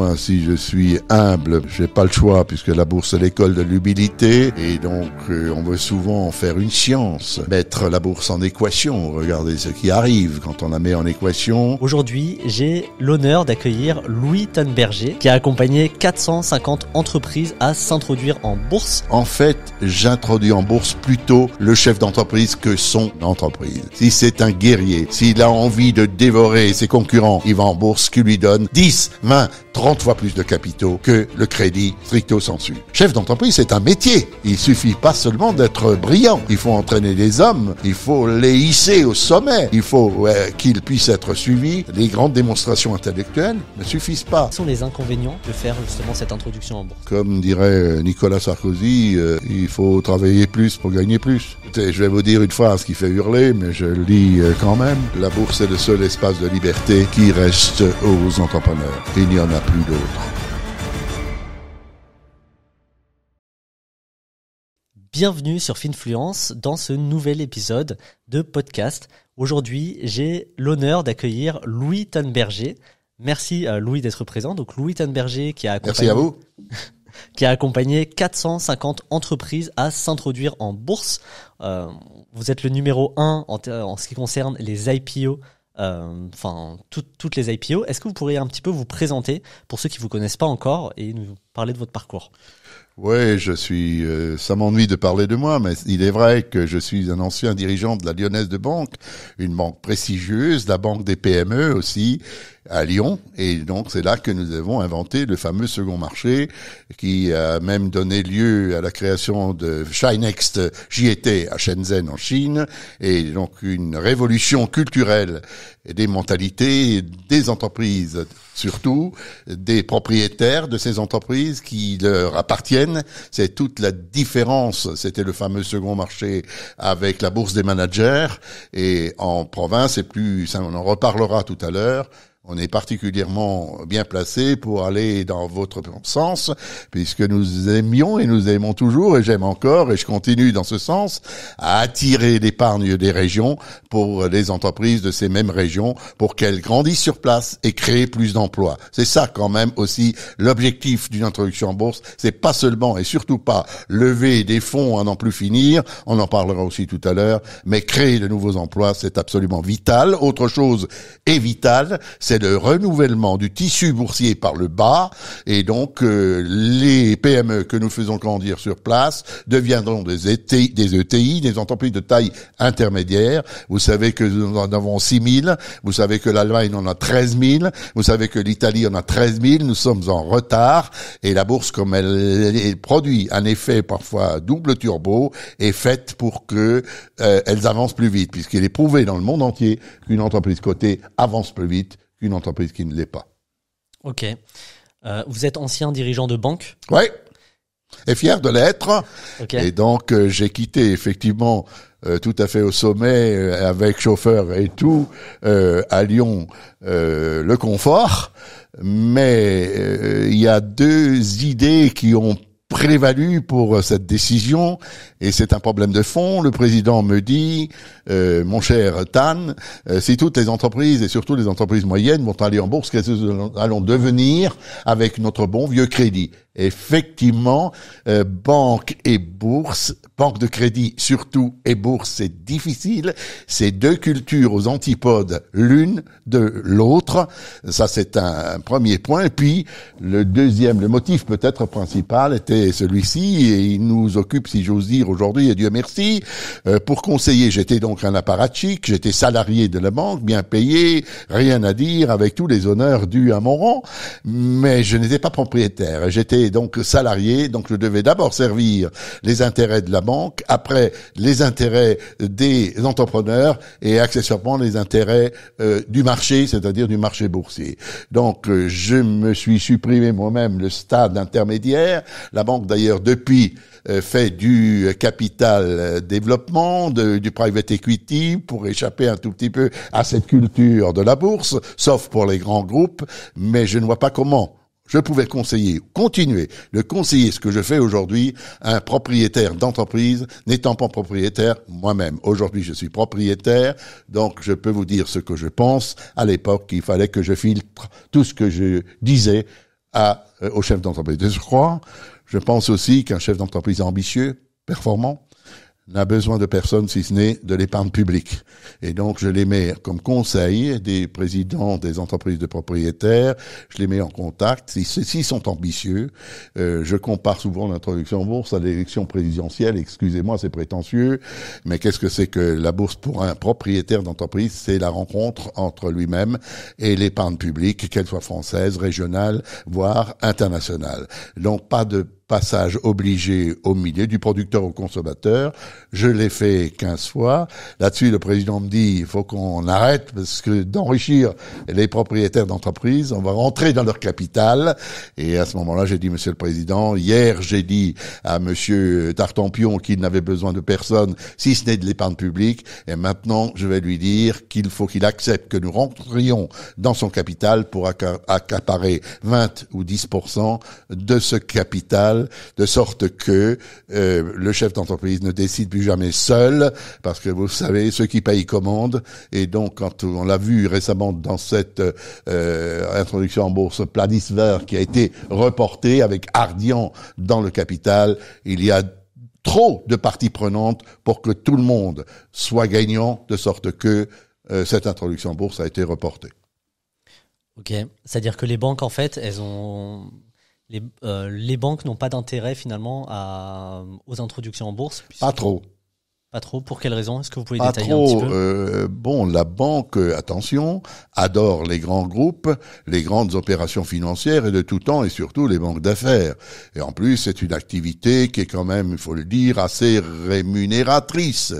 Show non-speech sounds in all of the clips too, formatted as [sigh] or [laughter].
moi, si je suis humble, j'ai pas le choix puisque la bourse est l'école de l'humilité et donc euh, on veut souvent en faire une science, mettre la bourse en équation, regarder ce qui arrive quand on la met en équation. Aujourd'hui, j'ai l'honneur d'accueillir Louis Tanberger qui a accompagné 450 entreprises à s'introduire en bourse. En fait, j'introduis en bourse plutôt le chef d'entreprise que son entreprise. Si c'est un guerrier, s'il a envie de dévorer ses concurrents, il va en bourse qui lui donne 10, 20, 30 fois plus de capitaux que le crédit stricto sensu. Chef d'entreprise, c'est un métier. Il suffit pas seulement d'être brillant. Il faut entraîner les hommes, il faut les hisser au sommet, il faut qu'ils puissent être suivis. Les grandes démonstrations intellectuelles ne suffisent pas. Quels sont les inconvénients de faire justement cette introduction en bourse Comme dirait Nicolas Sarkozy, euh, il faut travailler plus pour gagner plus. Je vais vous dire une phrase qui fait hurler, mais je le lis euh, quand même. La bourse est le seul espace de liberté qui reste aux entrepreneurs. Il n'y en a plus d'autres. Bienvenue sur Finfluence dans ce nouvel épisode de podcast. Aujourd'hui, j'ai l'honneur d'accueillir Louis Tanberger. Merci à Louis d'être présent. Donc Louis Tanberger [laughs] qui a accompagné, Merci à vous. qui a accompagné 450 entreprises à s'introduire en bourse. Euh, vous êtes le numéro 1 en, en, ce qui concerne les IPO euh, enfin toutes les IPO. Est-ce que vous pourriez un petit peu vous présenter pour ceux qui vous connaissent pas encore et nous parler de votre parcours? Oui, je suis. Euh, ça m'ennuie de parler de moi, mais il est vrai que je suis un ancien dirigeant de la Lyonnaise de Banque, une banque prestigieuse, la banque des PME aussi, à Lyon. Et donc c'est là que nous avons inventé le fameux second marché, qui a même donné lieu à la création de Shinext JT à Shenzhen en Chine, et donc une révolution culturelle des mentalités des entreprises, surtout des propriétaires de ces entreprises qui leur appartiennent. C'est toute la différence. C'était le fameux second marché avec la bourse des managers et en province, et plus, on en reparlera tout à l'heure on est particulièrement bien placé pour aller dans votre sens, puisque nous aimions et nous aimons toujours, et j'aime encore, et je continue dans ce sens, à attirer l'épargne des régions pour les entreprises de ces mêmes régions, pour qu'elles grandissent sur place et créent plus d'emplois. C'est ça quand même aussi l'objectif d'une introduction en bourse. C'est pas seulement et surtout pas lever des fonds à n'en plus finir, on en parlera aussi tout à l'heure, mais créer de nouveaux emplois, c'est absolument vital. Autre chose est vitale, c'est le renouvellement du tissu boursier par le bas, et donc euh, les PME que nous faisons grandir sur place deviendront des ETI, des ETI, des entreprises de taille intermédiaire. Vous savez que nous en avons 6 000, vous savez que l'Allemagne en a 13 000, vous savez que l'Italie en a 13 000, nous sommes en retard, et la bourse, comme elle, produit un effet parfois double turbo, est faite pour que euh, elles avancent plus vite, puisqu'il est prouvé dans le monde entier qu'une entreprise cotée avance plus vite une entreprise qui ne l'est pas. Ok. Euh, vous êtes ancien dirigeant de banque Oui. Et fier de l'être. Et donc, euh, j'ai quitté effectivement euh, tout à fait au sommet, avec chauffeur et tout, à Lyon, le confort. Mais il y a deux idées qui ont prévalu pour cette décision et c'est un problème de fond. Le président me dit, euh, mon cher Tan, euh, si toutes les entreprises et surtout les entreprises moyennes vont aller en bourse, qu'est-ce que nous allons devenir avec notre bon vieux crédit Effectivement, euh, banque et bourse, banque de crédit surtout et bourse, c'est difficile. C'est deux cultures aux antipodes l'une de l'autre. Ça, c'est un, premier point. Et puis, le deuxième, le motif peut-être principal était celui-ci, et il nous occupe, si j'ose dire, aujourd'hui, et Dieu merci, euh, pour conseiller. J'étais donc un apparatchik, j'étais salarié de la banque, bien payé, rien à dire, avec tous les honneurs dus à mon rang, mais je n'étais pas propriétaire. J'étais donc salarié, donc je devais d'abord servir les intérêts de la banque, après les intérêts des entrepreneurs et accessoirement les intérêts euh, du marché, c'est-à-dire du marché boursier. Donc euh, je me suis supprimé moi-même le stade intermédiaire. La banque d'ailleurs depuis euh, fait du capital euh, développement, du private equity pour échapper un tout petit peu à cette culture de la bourse, sauf pour les grands groupes, mais je ne vois pas comment je pouvais conseiller, continuer de conseiller ce que je fais aujourd'hui à un propriétaire d'entreprise n'étant pas propriétaire moi-même. Aujourd'hui, je suis propriétaire, donc je peux vous dire ce que je pense. À l'époque, il fallait que je filtre tout ce que je disais à, euh, au chef d'entreprise. Je crois, je pense aussi qu'un chef d'entreprise ambitieux, performant, n'a besoin de personne si ce n'est de l'épargne publique. Et donc, je les mets comme conseil des présidents des entreprises de propriétaires, je les mets en contact. Si ceux-ci sont ambitieux, euh, je compare souvent l'introduction en bourse à l'élection présidentielle. Excusez-moi, c'est prétentieux, mais qu'est-ce que c'est que la bourse pour un propriétaire d'entreprise? C'est la rencontre entre lui-même et l'épargne publique, qu'elle soit française, régionale, voire internationale. Donc, pas de passage obligé au milieu, du producteur au consommateur. Je l'ai fait 15 fois. Là-dessus, le président me dit, il faut qu'on arrête parce que d'enrichir les propriétaires d'entreprises, on va rentrer dans leur capital. Et à ce moment-là, j'ai dit, Monsieur le Président, hier, j'ai dit à Monsieur Tartampion qu'il n'avait besoin de personne, si ce n'est de l'épargne publique. Et maintenant, je vais lui dire qu'il faut qu'il accepte que nous rentrions dans son capital pour accaparer 20 ou 10 de ce capital de sorte que euh, le chef d'entreprise ne décide plus jamais seul, parce que vous savez, ceux qui payent commandent, et donc quand on l'a vu récemment dans cette euh, introduction en bourse, Planisver qui a été reporté avec Ardian dans le capital, il y a trop de parties prenantes pour que tout le monde soit gagnant, de sorte que euh, cette introduction en bourse a été reportée. Ok, c'est-à-dire que les banques, en fait, elles ont les, euh, les banques n'ont pas d'intérêt finalement à, aux introductions en bourse. Pas trop. Pas trop. Pour quelle raison? Est-ce que vous pouvez Pas détailler trop. un petit peu? euh, Bon, la banque, euh, attention, adore les grands groupes, les grandes opérations financières et de tout temps, et surtout les banques d'affaires. Et en plus, c'est une activité qui est quand même, il faut le dire, assez rémunératrice.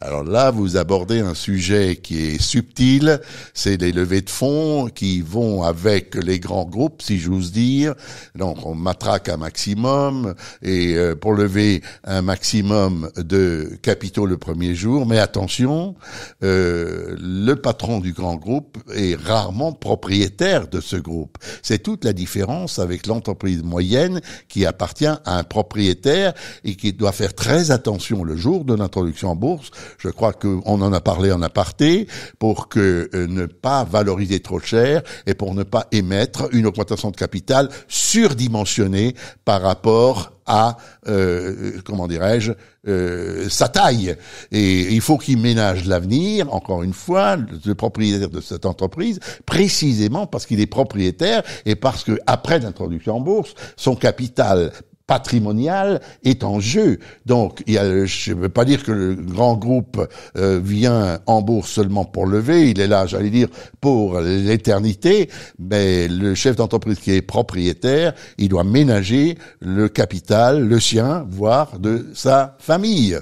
Alors là, vous abordez un sujet qui est subtil, c'est les levées de fonds qui vont avec les grands groupes, si j'ose dire. Donc, on matraque un maximum, et euh, pour lever un maximum de le premier jour, mais attention, euh, le patron du grand groupe est rarement propriétaire de ce groupe. C'est toute la différence avec l'entreprise moyenne qui appartient à un propriétaire et qui doit faire très attention le jour de l'introduction en bourse. Je crois qu'on en a parlé en aparté pour que euh, ne pas valoriser trop cher et pour ne pas émettre une augmentation de capital surdimensionnée par rapport à euh, comment dirais-je euh, sa taille. Et il faut qu'il ménage l'avenir encore une fois le propriétaire de cette entreprise précisément parce qu'il est propriétaire et parce que après l'introduction en bourse son capital patrimonial est en jeu. Donc, il y a, je ne veux pas dire que le grand groupe euh, vient en bourse seulement pour lever, il est là, j'allais dire, pour l'éternité, mais le chef d'entreprise qui est propriétaire, il doit ménager le capital, le sien, voire de sa famille.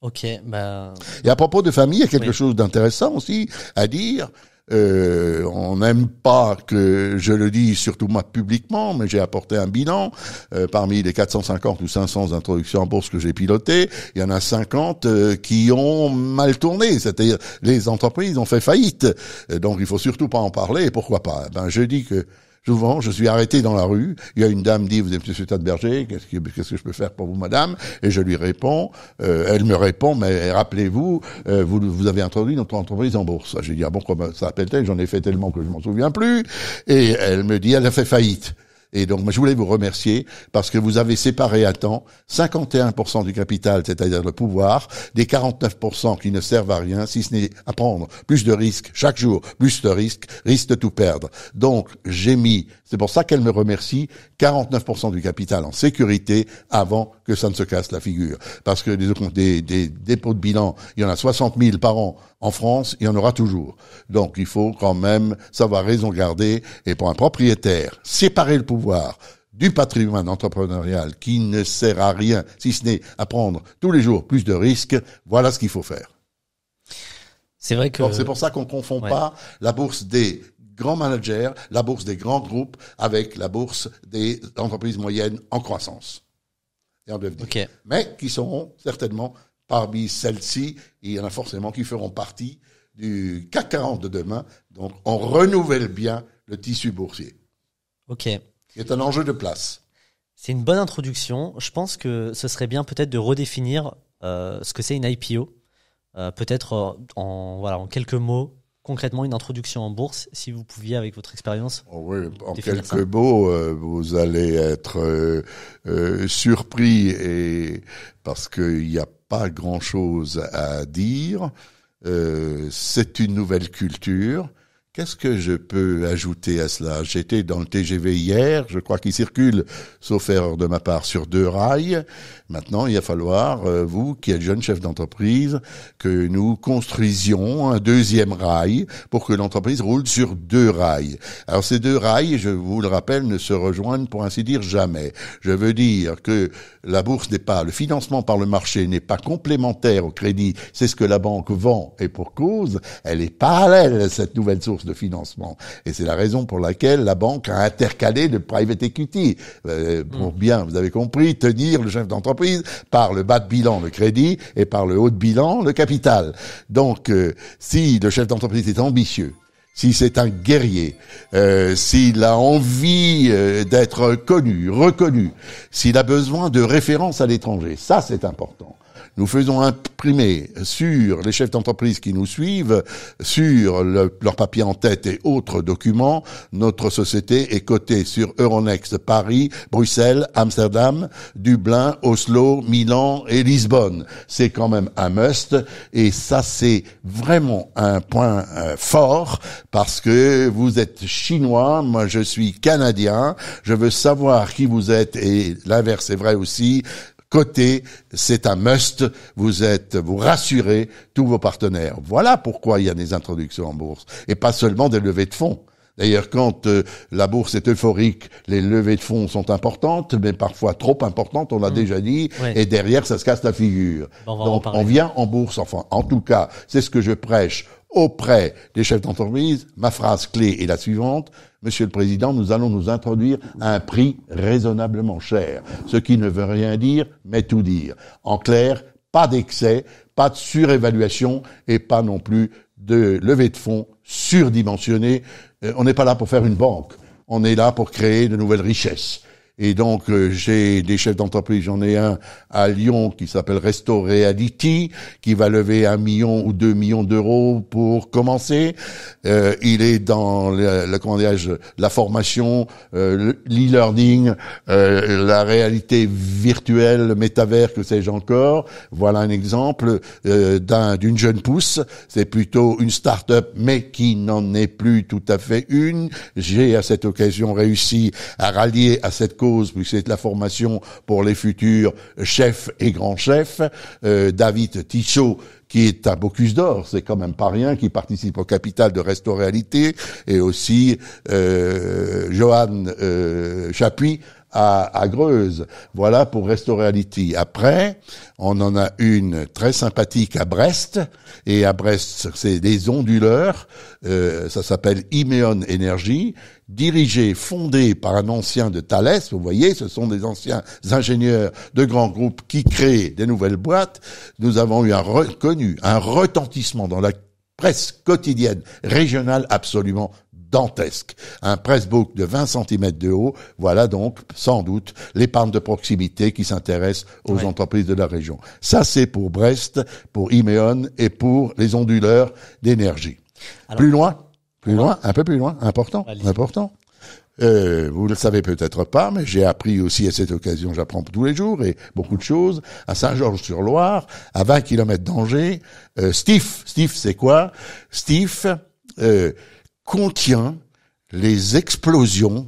Ok, bah... Et à propos de famille, il y a quelque chose d'intéressant aussi à dire. Euh, on n'aime pas que je le dise, surtout moi publiquement, mais j'ai apporté un bilan. Euh, parmi les 450 ou 500 introductions en bourse que j'ai pilotées, il y en a 50 euh, qui ont mal tourné, c'est-à-dire les entreprises ont fait faillite. donc il faut surtout pas en parler. Pourquoi pas? Ben je dis que Souvent, je suis arrêté dans la rue. Il y a une dame dit, vous êtes monsieur Berger, qu'est-ce que, qu'est-ce que je peux faire pour vous, madame? Et je lui réponds. Euh, elle me répond, mais rappelez-vous, euh, vous, vous avez introduit notre entreprise en bourse. J'ai dit, ah bon, comment ça s'appelle-t-elle? J'en ai fait tellement que je m'en souviens plus. Et elle me dit, elle a fait faillite. Et donc, je voulais vous remercier parce que vous avez séparé à temps 51% du capital, c'est-à-dire le pouvoir, des 49% qui ne servent à rien, si ce n'est à prendre plus de risques chaque jour, plus de risques, risque de tout perdre. Donc, j'ai mis, c'est pour ça qu'elle me remercie, 49% du capital en sécurité avant que ça ne se casse la figure. Parce que des, des, des dépôts de bilan, il y en a 60 000 par an en France, il y en aura toujours. Donc il faut quand même savoir raison garder. Et pour un propriétaire, séparer le pouvoir du patrimoine entrepreneurial qui ne sert à rien, si ce n'est à prendre tous les jours plus de risques, voilà ce qu'il faut faire. C'est vrai que c'est pour ça qu'on confond pas la bourse des grands managers, la bourse des grands groupes avec la bourse des entreprises moyennes en croissance et en devenir. Mais qui seront certainement Parmi celles-ci, il y en a forcément qui feront partie du CAC 40 de demain. Donc, on renouvelle bien le tissu boursier. Ok. C'est un enjeu de place. C'est une bonne introduction. Je pense que ce serait bien peut-être de redéfinir euh, ce que c'est une IPO. Euh, peut-être euh, en, voilà, en quelques mots, concrètement une introduction en bourse, si vous pouviez avec votre expérience. Oh oui, en quelques mots, euh, vous allez être euh, euh, surpris et parce qu'il n'y a pas grand-chose à dire. c'est une nouvelle culture. Qu'est-ce que je peux ajouter à cela? J'étais dans le TGV hier, je crois qu'il circule, sauf erreur de ma part, sur deux rails. Maintenant, il va falloir, euh, vous qui êtes jeune chef d'entreprise, que nous construisions un deuxième rail pour que l'entreprise roule sur deux rails. Alors ces deux rails, je vous le rappelle, ne se rejoignent pour ainsi dire jamais. Je veux dire que la bourse n'est pas, le financement par le marché n'est pas complémentaire au crédit. C'est ce que la banque vend et pour cause, elle est parallèle à cette nouvelle source de financement. Et c'est la raison pour laquelle la banque a intercalé le private equity, euh, pour mm. bien, vous avez compris, tenir le chef d'entreprise par le bas de bilan, le crédit, et par le haut de bilan, le capital. Donc, euh, si le chef d'entreprise est ambitieux, si c'est un guerrier, euh, s'il a envie d'être connu, reconnu, s'il a besoin de références à l'étranger, ça c'est important nous faisons imprimer sur les chefs d'entreprise qui nous suivent, sur leur papier en tête et autres documents, notre société est cotée sur Euronext Paris, Bruxelles, Amsterdam, Dublin, Oslo, Milan et Lisbonne. C'est quand même un must et ça c'est vraiment un point euh, fort parce que vous êtes chinois, moi je suis canadien, je veux savoir qui vous êtes et l'inverse est vrai aussi côté, c'est un must. Vous êtes, vous rassurez tous vos partenaires. Voilà pourquoi il y a des introductions en bourse et pas seulement des levées de fonds. D'ailleurs, quand euh, la bourse est euphorique, les levées de fonds sont importantes, mais parfois trop importantes, on l'a mmh. déjà dit, et derrière, ça se casse la figure. Donc, on vient en bourse, enfin, en tout cas, c'est ce que je prêche auprès des chefs d'entreprise. Ma phrase clé est la suivante. Monsieur le Président, nous allons nous introduire à un prix raisonnablement cher. Ce qui ne veut rien dire, mais tout dire. En clair, pas d'excès, pas de surévaluation et pas non plus de levée de fonds surdimensionnée. Euh, on n'est pas là pour faire une banque. On est là pour créer de nouvelles richesses. Et donc, euh, j'ai des chefs d'entreprise. J'en ai un à Lyon qui s'appelle Resto Reality, qui va lever un million ou deux millions d'euros pour commencer. Euh, il est dans le, le la formation, euh, l'e-learning, euh, la réalité virtuelle, le métavers, que sais-je encore. Voilà un exemple euh, d'une jeune pousse. C'est plutôt une start-up, mais qui n'en est plus tout à fait une. J'ai à cette occasion réussi à rallier à cette cause puisque c'est la formation pour les futurs chefs et grands chefs. Euh, David Tichot, qui est un Bocuse d'or, c'est quand même pas rien, qui participe au capital de Resto Réalité, et aussi euh, Johan euh, Chapuis à, à, Greuze. Voilà pour Resto Reality. Après, on en a une très sympathique à Brest, et à Brest, c'est des onduleurs, euh, ça s'appelle Imeon Energy, dirigé, fondé par un ancien de Thales, vous voyez, ce sont des anciens ingénieurs de grands groupes qui créent des nouvelles boîtes. Nous avons eu un reconnu, un retentissement dans la presse quotidienne régionale absolument dantesque. Un pressbook de 20 cm de haut, voilà donc sans doute l'épargne de proximité qui s'intéresse aux entreprises de la région. Ça c'est pour Brest, pour Imeon et pour les onduleurs d'énergie. Plus loin plus loin, un peu plus loin, important, important. Euh, vous ne le savez peut-être pas, mais j'ai appris aussi à cette occasion, j'apprends tous les jours et beaucoup de choses, à Saint-Georges-sur-Loire, à 20 km d'Angers. Euh, Steve, Steve c'est quoi? Steve euh, contient les explosions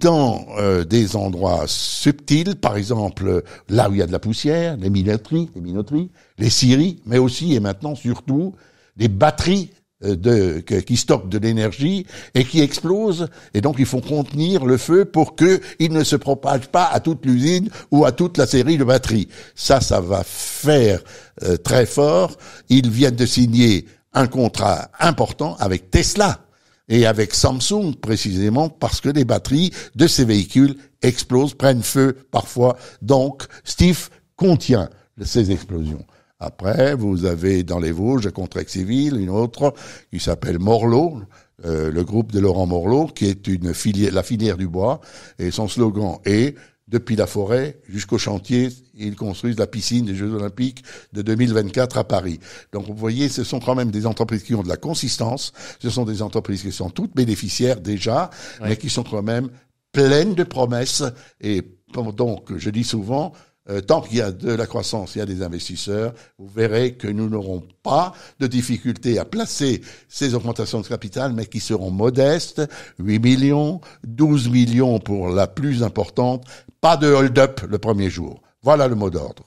dans euh, des endroits subtils, par exemple là où il y a de la poussière, les minoteries, les minoteries, les scieries, mais aussi et maintenant surtout des batteries de, qui stockent de l'énergie et qui explosent. Et donc, il faut contenir le feu pour qu'il ne se propage pas à toute l'usine ou à toute la série de batteries. Ça, ça va faire euh, très fort. Ils viennent de signer un contrat important avec Tesla et avec Samsung précisément parce que les batteries de ces véhicules explosent, prennent feu parfois. Donc, Steve contient ces explosions. Après, vous avez dans les Vosges, Contrex Civil, une autre qui s'appelle Morlot, euh, le groupe de Laurent Morlot, qui est une filière, la filière du bois, et son slogan est depuis la forêt jusqu'au chantier, ils construisent la piscine des Jeux Olympiques de 2024 à Paris. Donc vous voyez, ce sont quand même des entreprises qui ont de la consistance, ce sont des entreprises qui sont toutes bénéficiaires déjà, mais qui sont quand même pleines de promesses. Et donc, je dis souvent, euh, tant qu'il y a de la croissance, il y a des investisseurs, vous verrez que nous n'aurons pas de difficulté à placer ces augmentations de capital, mais qui seront modestes, 8 millions, 12 millions pour la plus importante, pas de hold-up le premier jour. Voilà le mot d'ordre.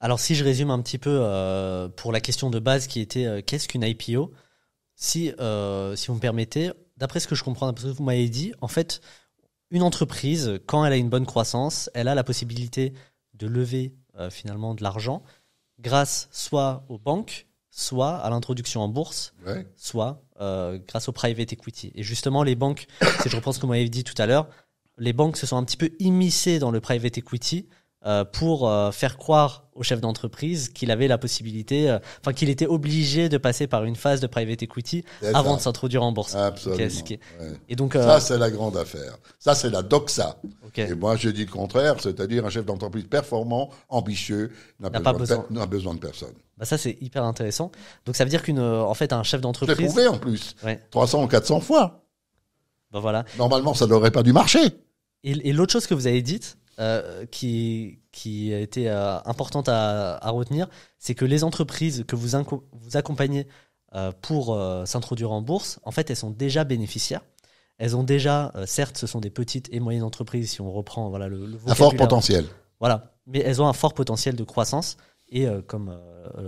Alors si je résume un petit peu euh, pour la question de base qui était euh, qu'est-ce qu'une IPO si, euh, si vous me permettez, d'après ce que je comprends, d'après ce que vous m'avez dit, en fait, une entreprise, quand elle a une bonne croissance, elle a la possibilité de lever euh, finalement de l'argent grâce soit aux banques, soit à l'introduction en bourse, Ouais. soit euh, grâce au private equity. Et justement, les banques, si je reprends ce que vous m'avez dit tout à l'heure, les banques se sont un petit peu immiscées dans le private equity euh, pour euh, faire croire au chef d'entreprise qu'il avait la possibilité, euh, enfin qu'il était obligé de passer par une phase de private equity avant de s'introduire en bourse. Absolument. Ouais. Et donc, Ça, c'est la grande affaire. Ça, c'est la doxa. Et moi, je dis le contraire, c'est-à-dire un chef d'entreprise performant, ambitieux, n'a besoin, de besoin. de personne. Bah ça c'est hyper intéressant. Donc ça veut dire qu'une, en fait, un chef d'entreprise, prouvé en plus. ouais, 300 ou 400 fois. bah voilà. Normalement, ça n'aurait pas dû marcher. Et, et l'autre chose que vous avez dite, euh, qui, qui a été euh, importante à, à retenir, c'est que les entreprises que vous, vous accompagnez euh, pour s'introduire en bourse, en fait, elles sont déjà bénéficiaires. Elles ont déjà, certes, ce sont des petites et moyennes entreprises, si on reprend voilà le, le Un fort potentiel. Voilà, mais elles ont un fort potentiel de croissance. Et comme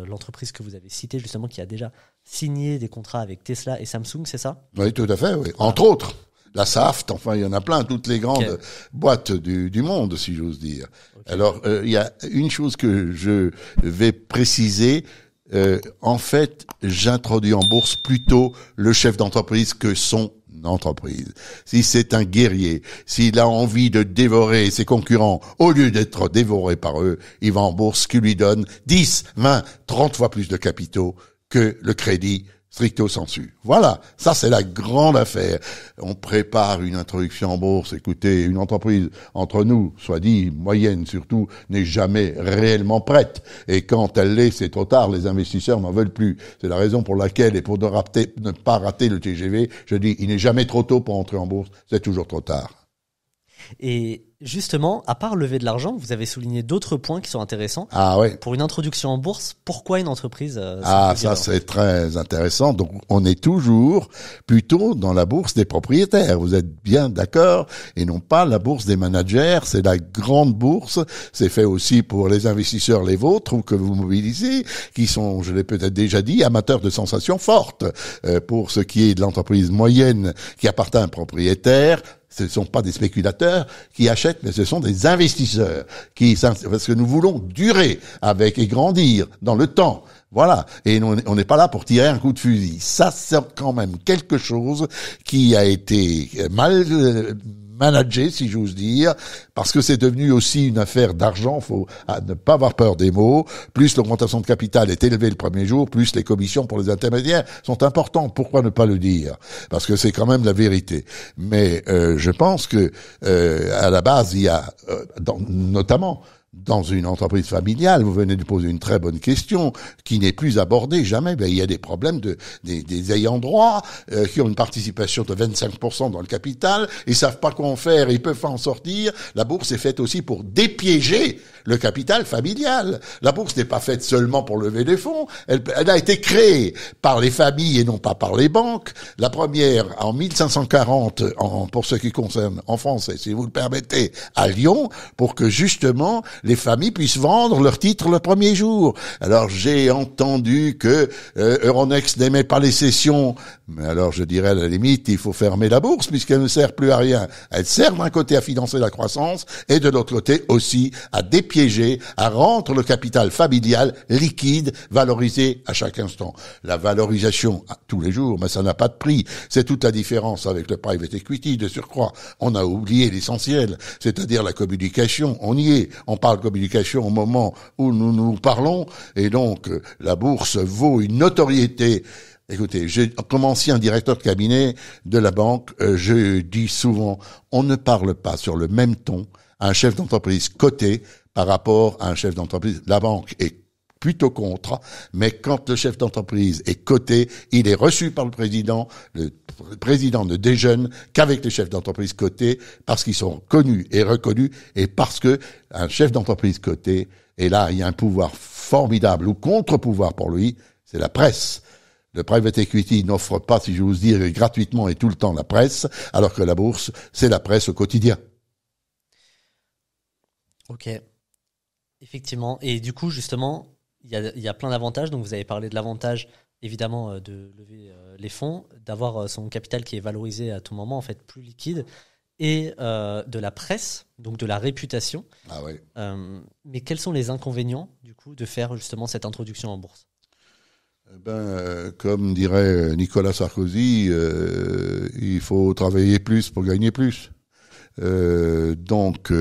l'entreprise que vous avez citée, justement, qui a déjà signé des contrats avec Tesla et Samsung, c'est ça? Oui, tout à fait, oui. Entre autres. La SAFT, enfin, il y en a plein, toutes les grandes boîtes du, du monde, si j'ose dire. Alors, euh, il y a une chose que je vais préciser. Euh, en fait, j'introduis en bourse plutôt le chef d'entreprise que son entreprise. Si c'est un guerrier, s'il a envie de dévorer ses concurrents, au lieu d'être dévoré par eux, il va en bourse, qui lui donne 10, 20, 30 fois plus de capitaux que le crédit stricto sensu. Voilà, ça c'est la grande affaire. On prépare une introduction en bourse. Écoutez, une entreprise entre nous, soit dit moyenne surtout, n'est jamais réellement prête. Et quand elle l'est, c'est trop tard. Les investisseurs n'en veulent plus. C'est la raison pour laquelle, et pour ne, ne pas rater le TGV, je dis, il n'est jamais trop tôt pour entrer en bourse. C'est toujours trop tard. Et justement, à part lever de l'argent, vous avez souligné d'autres points qui sont intéressants. Ah ouais. Pour une introduction en bourse, pourquoi une entreprise euh, Ah, ça c'est très intéressant. Donc on est toujours plutôt dans la bourse des propriétaires. Vous êtes bien d'accord et non pas la bourse des managers. C'est la grande bourse. C'est fait aussi pour les investisseurs, les vôtres, ou que vous mobilisez, qui sont, je l'ai peut-être déjà dit, amateurs de sensations fortes. Euh, pour ce qui est de l'entreprise moyenne qui appartient à un propriétaire, ce ne sont pas des spéculateurs qui achètent, mais ce sont des investisseurs qui, parce que nous voulons durer avec et grandir dans le temps. Voilà. Et on n'est pas là pour tirer un coup de fusil. Ça, c'est quand même quelque chose qui a été mal managé, si j'ose dire, parce que c'est devenu aussi une affaire d'argent. Faut ah, ne pas avoir peur des mots. Plus l'augmentation de capital est élevée le premier jour, plus les commissions pour les intermédiaires sont importantes. Pourquoi ne pas le dire? Parce que c'est quand même la vérité. Mais euh, je pense que euh, à la base, il y a euh, notamment dans une entreprise familiale, vous venez de poser une très bonne question qui n'est plus abordée jamais. Ben, il y a des problèmes de des, des ayants droit euh, qui ont une participation de 25% dans le capital, ils savent pas quoi en faire, ils peuvent pas en sortir. La bourse est faite aussi pour dépiéger le capital familial. La bourse n'est pas faite seulement pour lever des fonds, elle, elle a été créée par les familles et non pas par les banques. La première en 1540 en, pour ce qui concerne en France, et si vous le permettez, à Lyon, pour que justement les familles puissent vendre leurs titres le premier jour. Alors j'ai entendu que euh, Euronext n'aimait pas les cessions, mais alors je dirais à la limite, il faut fermer la bourse puisqu'elle ne sert plus à rien. Elle sert d'un côté à financer la croissance et de l'autre côté aussi à dépiéger, à rendre le capital familial liquide, valorisé à chaque instant. La valorisation à tous les jours, mais ça n'a pas de prix. C'est toute la différence avec le private equity de surcroît. On a oublié l'essentiel, c'est-à-dire la communication. On y est. On parle communication au moment où nous nous parlons et donc euh, la bourse vaut une notoriété Écoutez, j'ai, comme ancien directeur de cabinet de la banque, euh, je dis souvent, on ne parle pas sur le même ton un chef d'entreprise coté par rapport à un chef d'entreprise. La banque est plutôt contre, mais quand le chef d'entreprise est coté, il est reçu par le président, le président ne déjeune qu'avec les chefs d'entreprise cotés parce qu'ils sont connus et reconnus et parce que un chef d'entreprise coté, et là il y a un pouvoir formidable ou contre-pouvoir pour lui, c'est la presse. Le private equity n'offre pas, si j'ose dire, gratuitement et tout le temps la presse, alors que la bourse, c'est la presse au quotidien. Ok. Effectivement. Et du coup, justement, il y a, y a, plein d'avantages. Donc, vous avez parlé de l'avantage, évidemment, euh, de lever euh, les fonds, d'avoir euh, son capital qui est valorisé à tout moment, en fait, plus liquide, et euh, de la presse, donc de la réputation. Ah. Euh, mais quels sont les inconvénients, du coup, de faire justement cette introduction en bourse? Eh ben, euh, comme dirait Nicolas Sarkozy, euh, il faut travailler plus pour gagner plus. Euh, donc,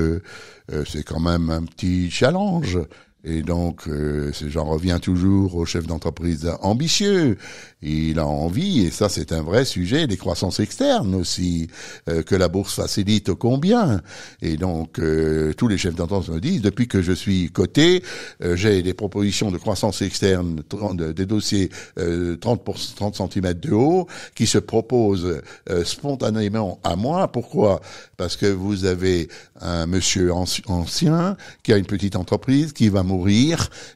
c'est quand même un petit challenge. Et donc, euh, j'en reviens toujours au chef d'entreprise ambitieux. Il a envie, et ça c'est un vrai sujet, des croissances externes aussi, euh, que la bourse facilite combien. Et donc, euh, tous les chefs d'entreprise me disent, depuis que je suis coté, euh, j'ai des propositions de croissance externe, 30 de- des dossiers euh, 30, pour, 30 cm de haut, qui se proposent euh, spontanément à moi. Pourquoi? Parce que vous avez un monsieur anci- ancien qui a une petite entreprise qui va mourir,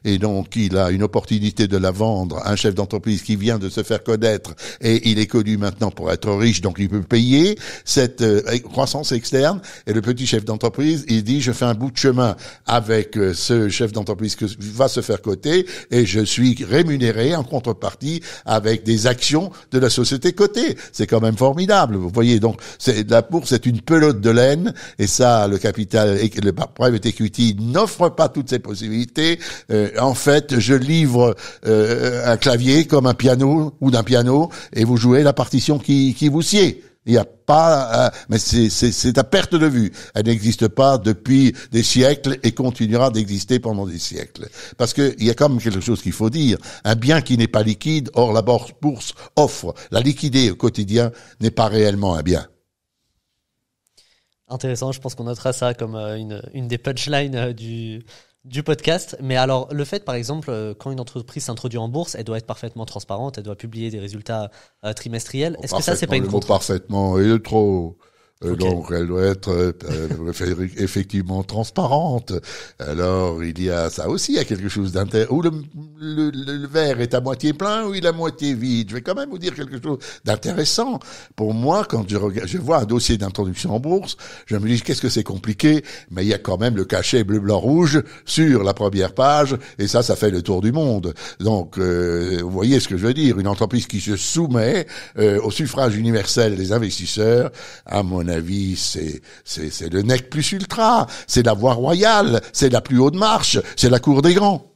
et donc il a une opportunité de la vendre à un chef d'entreprise qui vient de se faire connaître, et il est connu maintenant pour être riche, donc il peut payer cette euh, croissance externe. Et le petit chef d'entreprise, il dit, je fais un bout de chemin avec euh, ce chef d'entreprise que va se faire coter, et je suis rémunéré en contrepartie avec des actions de la société cotée. C'est quand même formidable. Vous voyez, donc c'est la bourse est une pelote de laine, et ça, le capital, et le private equity n'offre pas toutes ces possibilités. Euh, en fait, je livre euh, un clavier comme un piano ou d'un piano, et vous jouez la partition qui, qui vous sied. Il n'y a pas, euh, mais c'est- à perte de vue. Elle n'existe pas depuis des siècles et continuera d'exister pendant des siècles. Parce que il y a quand même quelque chose qu'il faut dire. Un bien qui n'est pas liquide, or la bourse offre la liquidité au quotidien n'est pas réellement un bien. Intéressant, je pense qu'on notera ça comme euh, une, une des punchlines euh, du, du podcast. Mais alors, le fait, par exemple, euh, quand une entreprise s'introduit en bourse, elle doit être parfaitement transparente, elle doit publier des résultats euh, trimestriels. Est-ce que ça, c'est pas une contrainte parfaitement est trop. Euh. Donc, elle doit être euh, effectivement transparente. Alors, il y a ça aussi, il y a quelque chose d'intéressant. Ou le, le, le- le verre est à moitié plein ou il est à moitié vide. Je vais quand même vous dire quelque chose d'intéressant. Pour moi, quand je, regarde, je vois un dossier d'introduction en bourse, je me dis qu'est-ce que c'est compliqué, mais il y a quand même le cachet bleu, blanc, rouge sur la première page, et ça, ça fait le tour du monde. Donc, euh, vous voyez ce que je veux dire. Une entreprise qui se soumet euh, au suffrage universel des investisseurs, à mon avis, c'est c'est c'est le nec plus ultra, c'est la voie royale, c'est la plus haute marche, c'est la cour des grands.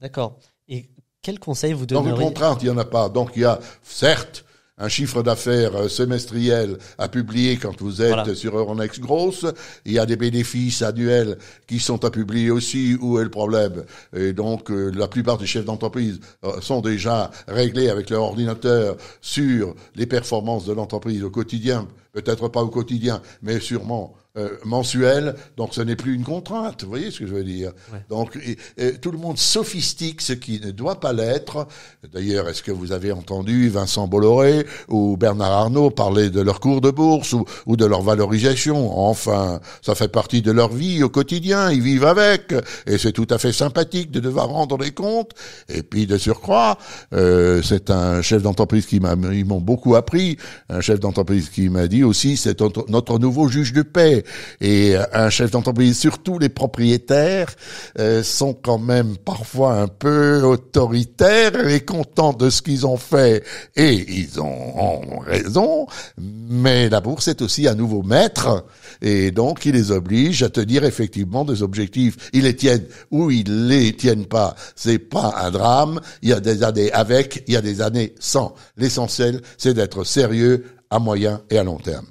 D'accord. Et quel conseil vous Donc, une donneriez contrainte, il y en a pas. Donc, il y a certes un chiffre d'affaires euh, semestriel à publier quand vous êtes Voilà. sur Euronext grosse. Il y a des bénéfices annuels qui sont à publier aussi. Où est le problème? Et donc, euh, la plupart des chefs d'entreprise euh, sont déjà réglés avec leur ordinateur sur les performances de l'entreprise au quotidien. Peut-être pas au quotidien, mais sûrement euh, mensuel. Donc, ce n'est plus une contrainte. Vous voyez ce que je veux dire Ouais. Donc, et- et tout le monde sophistique ce qui ne doit pas l'être. D'ailleurs, est-ce que vous avez entendu Vincent Bolloré ou Bernard Arnault parler de leur cours de bourse ou, ou de leur valorisation? Enfin, ça fait partie de leur vie au quotidien. Ils vivent avec, et c'est tout à fait sympathique de devoir rendre des comptes. Et puis, de surcroît, euh, c'est un chef d'entreprise qui m'a, ils m'ont beaucoup appris. Un chef d'entreprise qui m'a dit aussi, c'est notre nouveau juge de paix. Et un chef d'entreprise, surtout les propriétaires, euh, sont quand même parfois un peu autoritaires et contents de ce qu'ils ont fait. Et ils ont, ont raison, mais la bourse est aussi un nouveau maître. Et donc, il les oblige à tenir effectivement des objectifs. Ils les tiennent ou ils les tiennent pas. C'est pas un drame. Il y a des années avec, il y a des années sans. L'essentiel, c'est d'être sérieux à moyen et à long terme.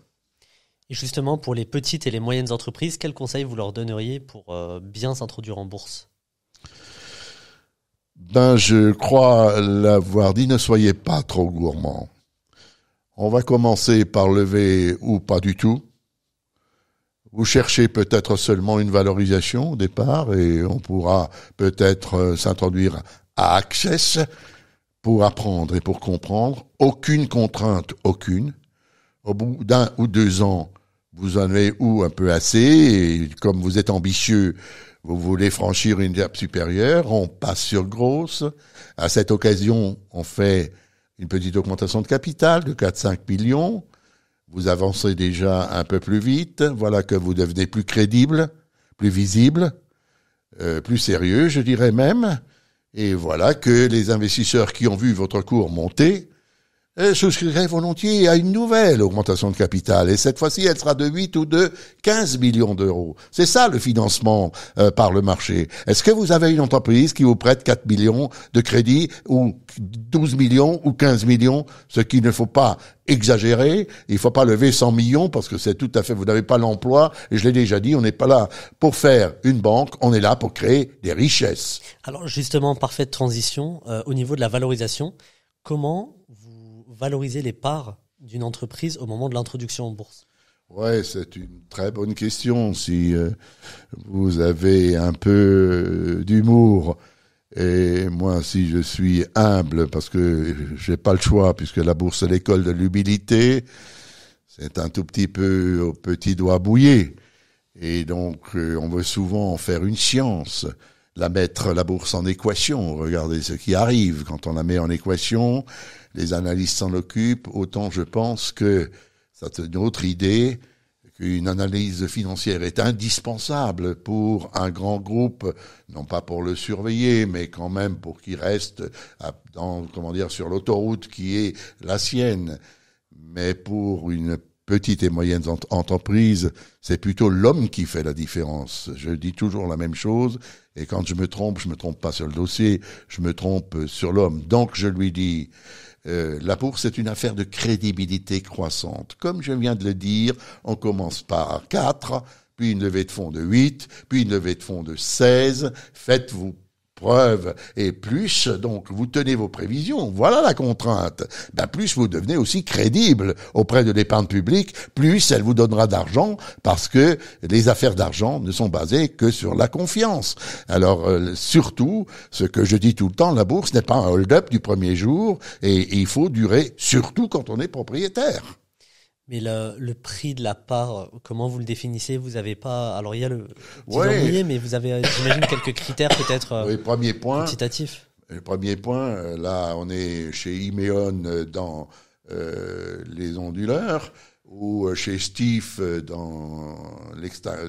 Et justement, pour les petites et les moyennes entreprises, quels conseils vous leur donneriez pour euh, bien s'introduire en bourse? Ben, je crois l'avoir dit, ne soyez pas trop gourmand. On va commencer par lever ou pas du tout. Vous cherchez peut-être seulement une valorisation au départ et on pourra peut-être euh, s'introduire à Access pour apprendre et pour comprendre. Aucune contrainte, aucune. Au bout d'un ou deux ans, vous en avez ou un peu assez et comme vous êtes ambitieux, vous voulez franchir une étape supérieure, on passe sur grosse. À cette occasion, on fait une petite augmentation de capital de 4-5 millions. Vous avancez déjà un peu plus vite. Voilà que vous devenez plus crédible, plus visible, euh, plus sérieux, je dirais même. Et voilà que les investisseurs qui ont vu votre cours monter euh, souscrirait volontiers à une nouvelle augmentation de capital. Et cette fois-ci, elle sera de 8 ou de 15 millions d'euros. C'est ça le financement euh, par le marché. Est-ce que vous avez une entreprise qui vous prête 4 millions de crédit ou 12 millions ou 15 millions, ce qu'il ne faut pas exagérer. Il ne faut pas lever 100 millions parce que c'est tout à fait, vous n'avez pas l'emploi. Et je l'ai déjà dit, on n'est pas là pour faire une banque, on est là pour créer des richesses. Alors justement, parfaite transition euh, au niveau de la valorisation. Comment valoriser les parts d'une entreprise au moment de l'introduction en bourse Ouais, c'est une très bonne question. Si euh, vous avez un peu euh, d'humour et moi, si je suis humble, parce que j'ai pas le choix, puisque la bourse est l'école de l'humilité, c'est un tout petit peu au petit doigt bouillé. Et donc, euh, on veut souvent en faire une science la mettre la bourse en équation. Regardez ce qui arrive quand on la met en équation. Les analystes s'en occupent. Autant je pense que c'est une autre idée qu'une analyse financière est indispensable pour un grand groupe, non pas pour le surveiller, mais quand même pour qu'il reste dans, comment dire, sur l'autoroute qui est la sienne. Mais pour une petites et moyennes entreprises, c'est plutôt l'homme qui fait la différence. Je dis toujours la même chose, et quand je me trompe, je me trompe pas sur le dossier, je me trompe sur l'homme. Donc je lui dis, euh, la bourse est une affaire de crédibilité croissante. Comme je viens de le dire, on commence par 4, puis une levée de fonds de 8, puis une levée de fonds de 16. Faites-vous et plus donc vous tenez vos prévisions, voilà la contrainte. Ben plus vous devenez aussi crédible auprès de l'épargne publique, plus elle vous donnera d'argent parce que les affaires d'argent ne sont basées que sur la confiance. Alors euh, surtout, ce que je dis tout le temps, la bourse n'est pas un hold-up du premier jour et il faut durer surtout quand on est propriétaire. Mais le, le, prix de la part, comment vous le définissez? Vous avez pas. Alors il y a le ouais. mais vous avez, j'imagine, quelques critères peut-être euh, oui, premier point, quantitatifs. Le premier point, euh, là, on est chez Imeon euh, dans euh, les onduleurs ou chez Steve dans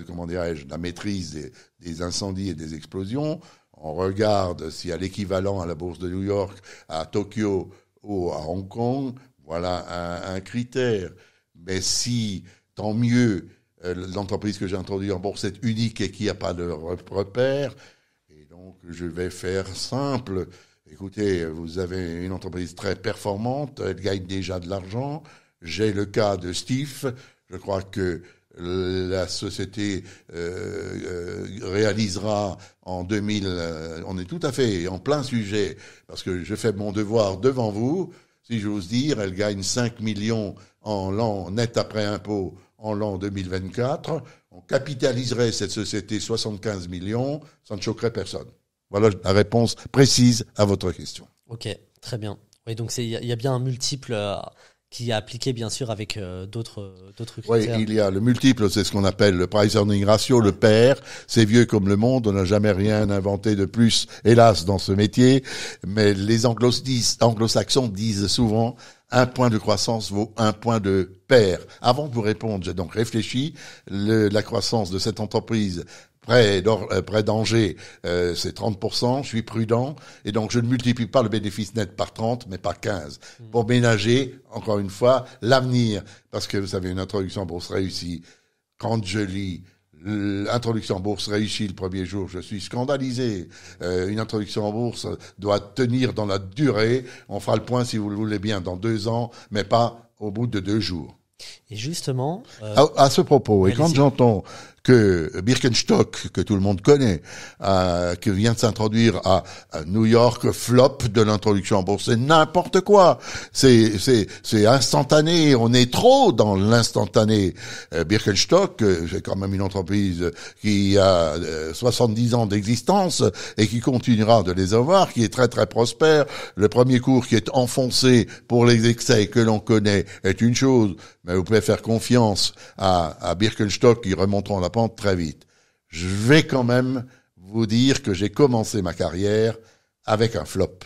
comment dirais-je, la maîtrise des, des, incendies et des explosions. On regarde s'il y a l'équivalent à la bourse de New York, à Tokyo ou à Hong Kong. Voilà un, un critère. Mais si, tant mieux, euh, l'entreprise que j'ai introduite en bourse est unique et qu'il n'y a pas de repère. Et donc, je vais faire simple. Écoutez, vous avez une entreprise très performante, elle gagne déjà de l'argent. J'ai le cas de Steve. Je crois que la société euh, euh, réalisera en 2000, on est tout à fait en plein sujet, parce que je fais mon devoir devant vous, si j'ose dire, elle gagne 5 millions en l'an net après impôt en l'an 2024. On capitaliserait cette société 75 millions, ça ne choquerait personne. Voilà la réponse précise à votre question. Ok, très bien. Oui, donc il y, a bien un multiple euh, qui est appliqué bien sûr avec euh, d'autres d'autres critères. Oui, il y a le multiple, c'est ce qu'on appelle le price earning ratio, le PER. C'est vieux comme le monde, on n'a jamais rien inventé de plus, hélas, dans ce métier. Mais les anglo-saxons disent souvent un point de croissance vaut un point de pair. Avant de vous répondre, j'ai donc réfléchi. la croissance de cette entreprise près euh, d'Angers, euh, c'est 30%, je suis prudent, et donc je ne multiplie pas le bénéfice net par 30, mais par 15, mmh. pour ménager, encore une fois, l'avenir. Parce que vous savez, une introduction en bourse réussie, quand je lis L'introduction en bourse réussie le premier jour, je suis scandalisé. Euh, une introduction en bourse doit tenir dans la durée. On fera le point, si vous le voulez bien, dans deux ans, mais pas au bout de deux jours. Et justement... Euh, à, ce propos, et quand j'entends que Birkenstock, que tout le monde connaît, euh, qui vient de s'introduire à, New York, flop de l'introduction en bourse. C'est n'importe quoi. C'est, c'est, c'est instantané. On est trop dans l'instantané. Euh, Birkenstock, euh, c'est quand même une entreprise qui a 70 ans d'existence et qui continuera de les avoir, qui est très très prospère. Le premier cours qui est enfoncé pour les excès que l'on connaît est une chose, mais vous pouvez faire confiance à, à Birkenstock qui remonteront la très vite. Je vais quand même vous dire que j'ai commencé ma carrière avec un flop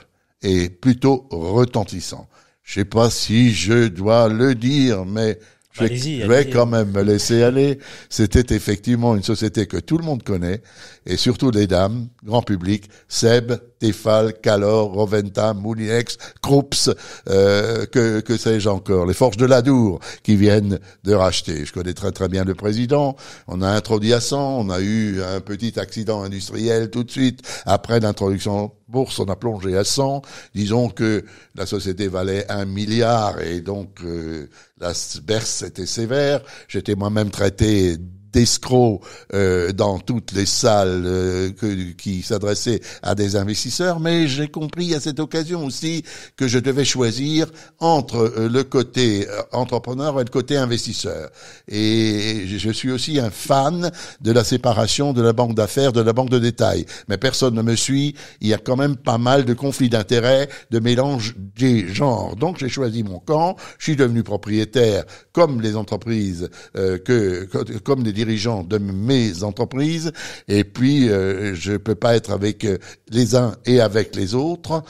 et plutôt retentissant. Je sais pas si je dois le dire, mais je vais, quand même me laisser aller. C'était effectivement une société que tout le monde connaît, et surtout les dames, grand public, Seb, Tefal, Calor, Roventa, Moulinex, Krups, euh, que, que sais-je encore, les forges de l'Adour qui viennent de racheter. Je connais très très bien le président. On a introduit à 100, on a eu un petit accident industriel tout de suite après l'introduction bourse, on a plongé à 100. Disons que la société valait un milliard et donc euh, la berce était sévère. J'étais moi-même traité d'escrocs euh, dans toutes les salles euh, que, qui s'adressaient à des investisseurs, mais j'ai compris à cette occasion aussi que je devais choisir entre euh, le côté euh, entrepreneur et le côté investisseur. Et je suis aussi un fan de la séparation de la banque d'affaires de la banque de détail. Mais personne ne me suit. Il y a quand même pas mal de conflits d'intérêts, de mélange des genres. Donc j'ai choisi mon camp. Je suis devenu propriétaire, comme les entreprises, que comme les dirigeants de mes entreprises et puis euh, je peux pas être avec euh, les uns et avec les autres.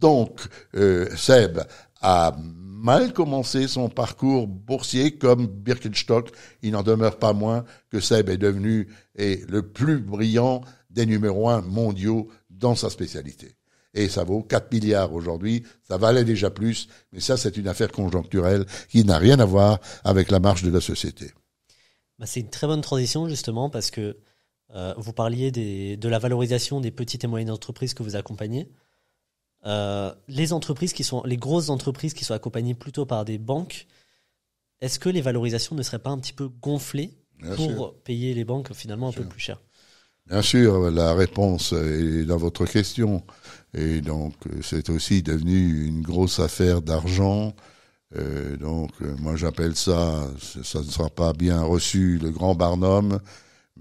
Donc euh, Seb a mal commencé son parcours boursier comme Birkenstock, il n'en demeure pas moins que Seb est devenu le plus brillant des numéros un mondiaux dans sa spécialité. Et ça vaut 4 milliards aujourd'hui, ça valait déjà plus, mais ça c'est une affaire conjoncturelle qui n'a rien à voir avec la marche de la société. Bah, c'est une très bonne transition justement parce que euh, vous parliez des, de la valorisation des petites et moyennes entreprises que vous accompagnez. Euh, les entreprises qui sont, les grosses entreprises qui sont accompagnées plutôt par des banques, est-ce que les valorisations ne seraient pas un petit peu gonflées pour payer les banques finalement un peu plus cher? Bien sûr, la réponse est dans votre question. Et donc, c'est aussi devenu une grosse affaire d'argent euh, donc, euh, moi, j'appelle ça, ça ne sera pas bien reçu, le grand Barnum,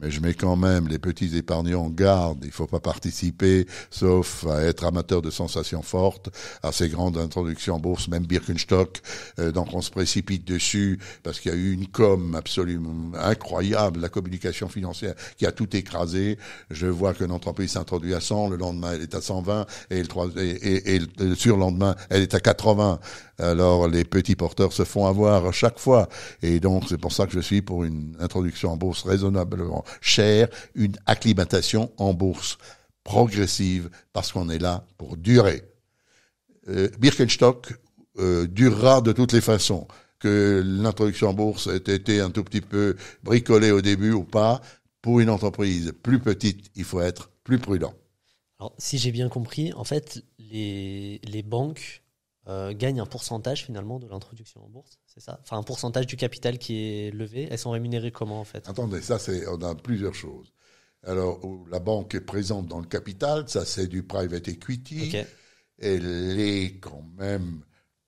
mais je mets quand même les petits épargnants en garde. Il faut pas participer, sauf à être amateur de sensations fortes, à ces grandes introductions en bourse, même Birkenstock. Euh, donc on se précipite dessus parce qu'il y a eu une com absolument incroyable, la communication financière qui a tout écrasé. Je vois qu'une entreprise s'introduit à 100, le lendemain elle est à 120 et, le, et le surlendemain elle est à 80. Alors les petits porteurs se font avoir à chaque fois. Et donc c'est pour ça que je suis pour une introduction en bourse raisonnablement chère, une acclimatation en bourse progressive, parce qu'on est là pour durer. Euh, Birkenstock euh, durera de toutes les façons. Que l'introduction en bourse ait été un tout petit peu bricolée au début ou pas, pour une entreprise plus petite, il faut être plus prudent. Alors, si j'ai bien compris, en fait, les, les banques euh, gagnent un pourcentage finalement de l'introduction en bourse, c'est ça? Enfin, un pourcentage du capital qui est levé. Elles sont rémunérées comment en fait? Attendez, ça c'est, on a plusieurs choses. Alors, la banque est présente dans le capital, ça c'est du private equity. Elle est quand même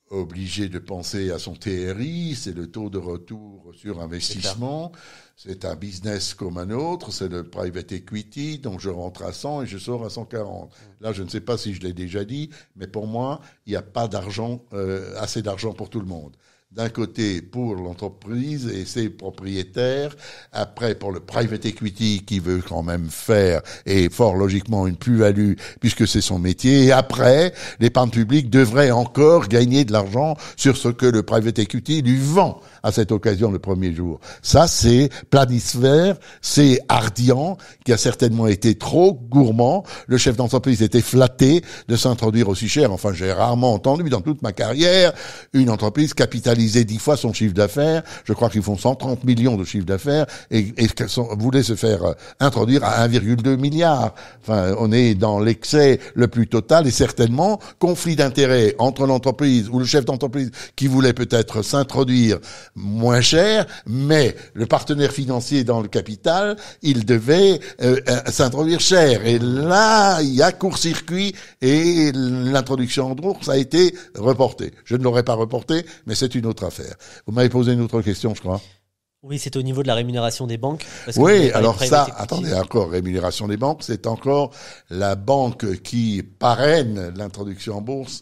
obligée de penser à son TRI, c'est le taux de retour sur investissement. C'est un business comme un autre, c'est le private equity, donc je rentre à 100 et je sors à 140. Là, je ne sais pas si je l'ai déjà dit, mais pour moi, il n'y a pas d'argent, euh, assez d'argent pour tout le monde d'un côté pour l'entreprise et ses propriétaires, après pour le private equity qui veut quand même faire et fort logiquement une plus-value puisque c'est son métier, et après l'épargne publique devrait encore gagner de l'argent sur ce que le private equity lui vend à cette occasion le premier jour. Ça c'est planisphère, c'est Ardian qui a certainement été trop gourmand, le chef d'entreprise était flatté de s'introduire aussi cher, enfin j'ai rarement entendu dans toute ma carrière une entreprise capitalisée réaliser dix fois son chiffre d'affaires. Je crois qu'ils font 130 millions de chiffre d'affaires et, et qu'elles sont, voulaient se faire euh, introduire à 1,2 milliard. Enfin, on est dans l'excès le plus total et certainement conflit d'intérêts entre l'entreprise ou le chef d'entreprise qui voulait peut-être s'introduire moins cher, mais le partenaire financier dans le capital, il devait euh, euh, s'introduire cher. Et là, il y a court-circuit et l'introduction en bourse a été reportée. Je ne l'aurais pas reportée, mais c'est une autre affaire. Vous m'avez posé une autre question, je crois. Oui, c'est au niveau de la rémunération des banques. oui, alors ça, attendez encore, rémunération des banques, c'est encore la banque qui parraine l'introduction en bourse,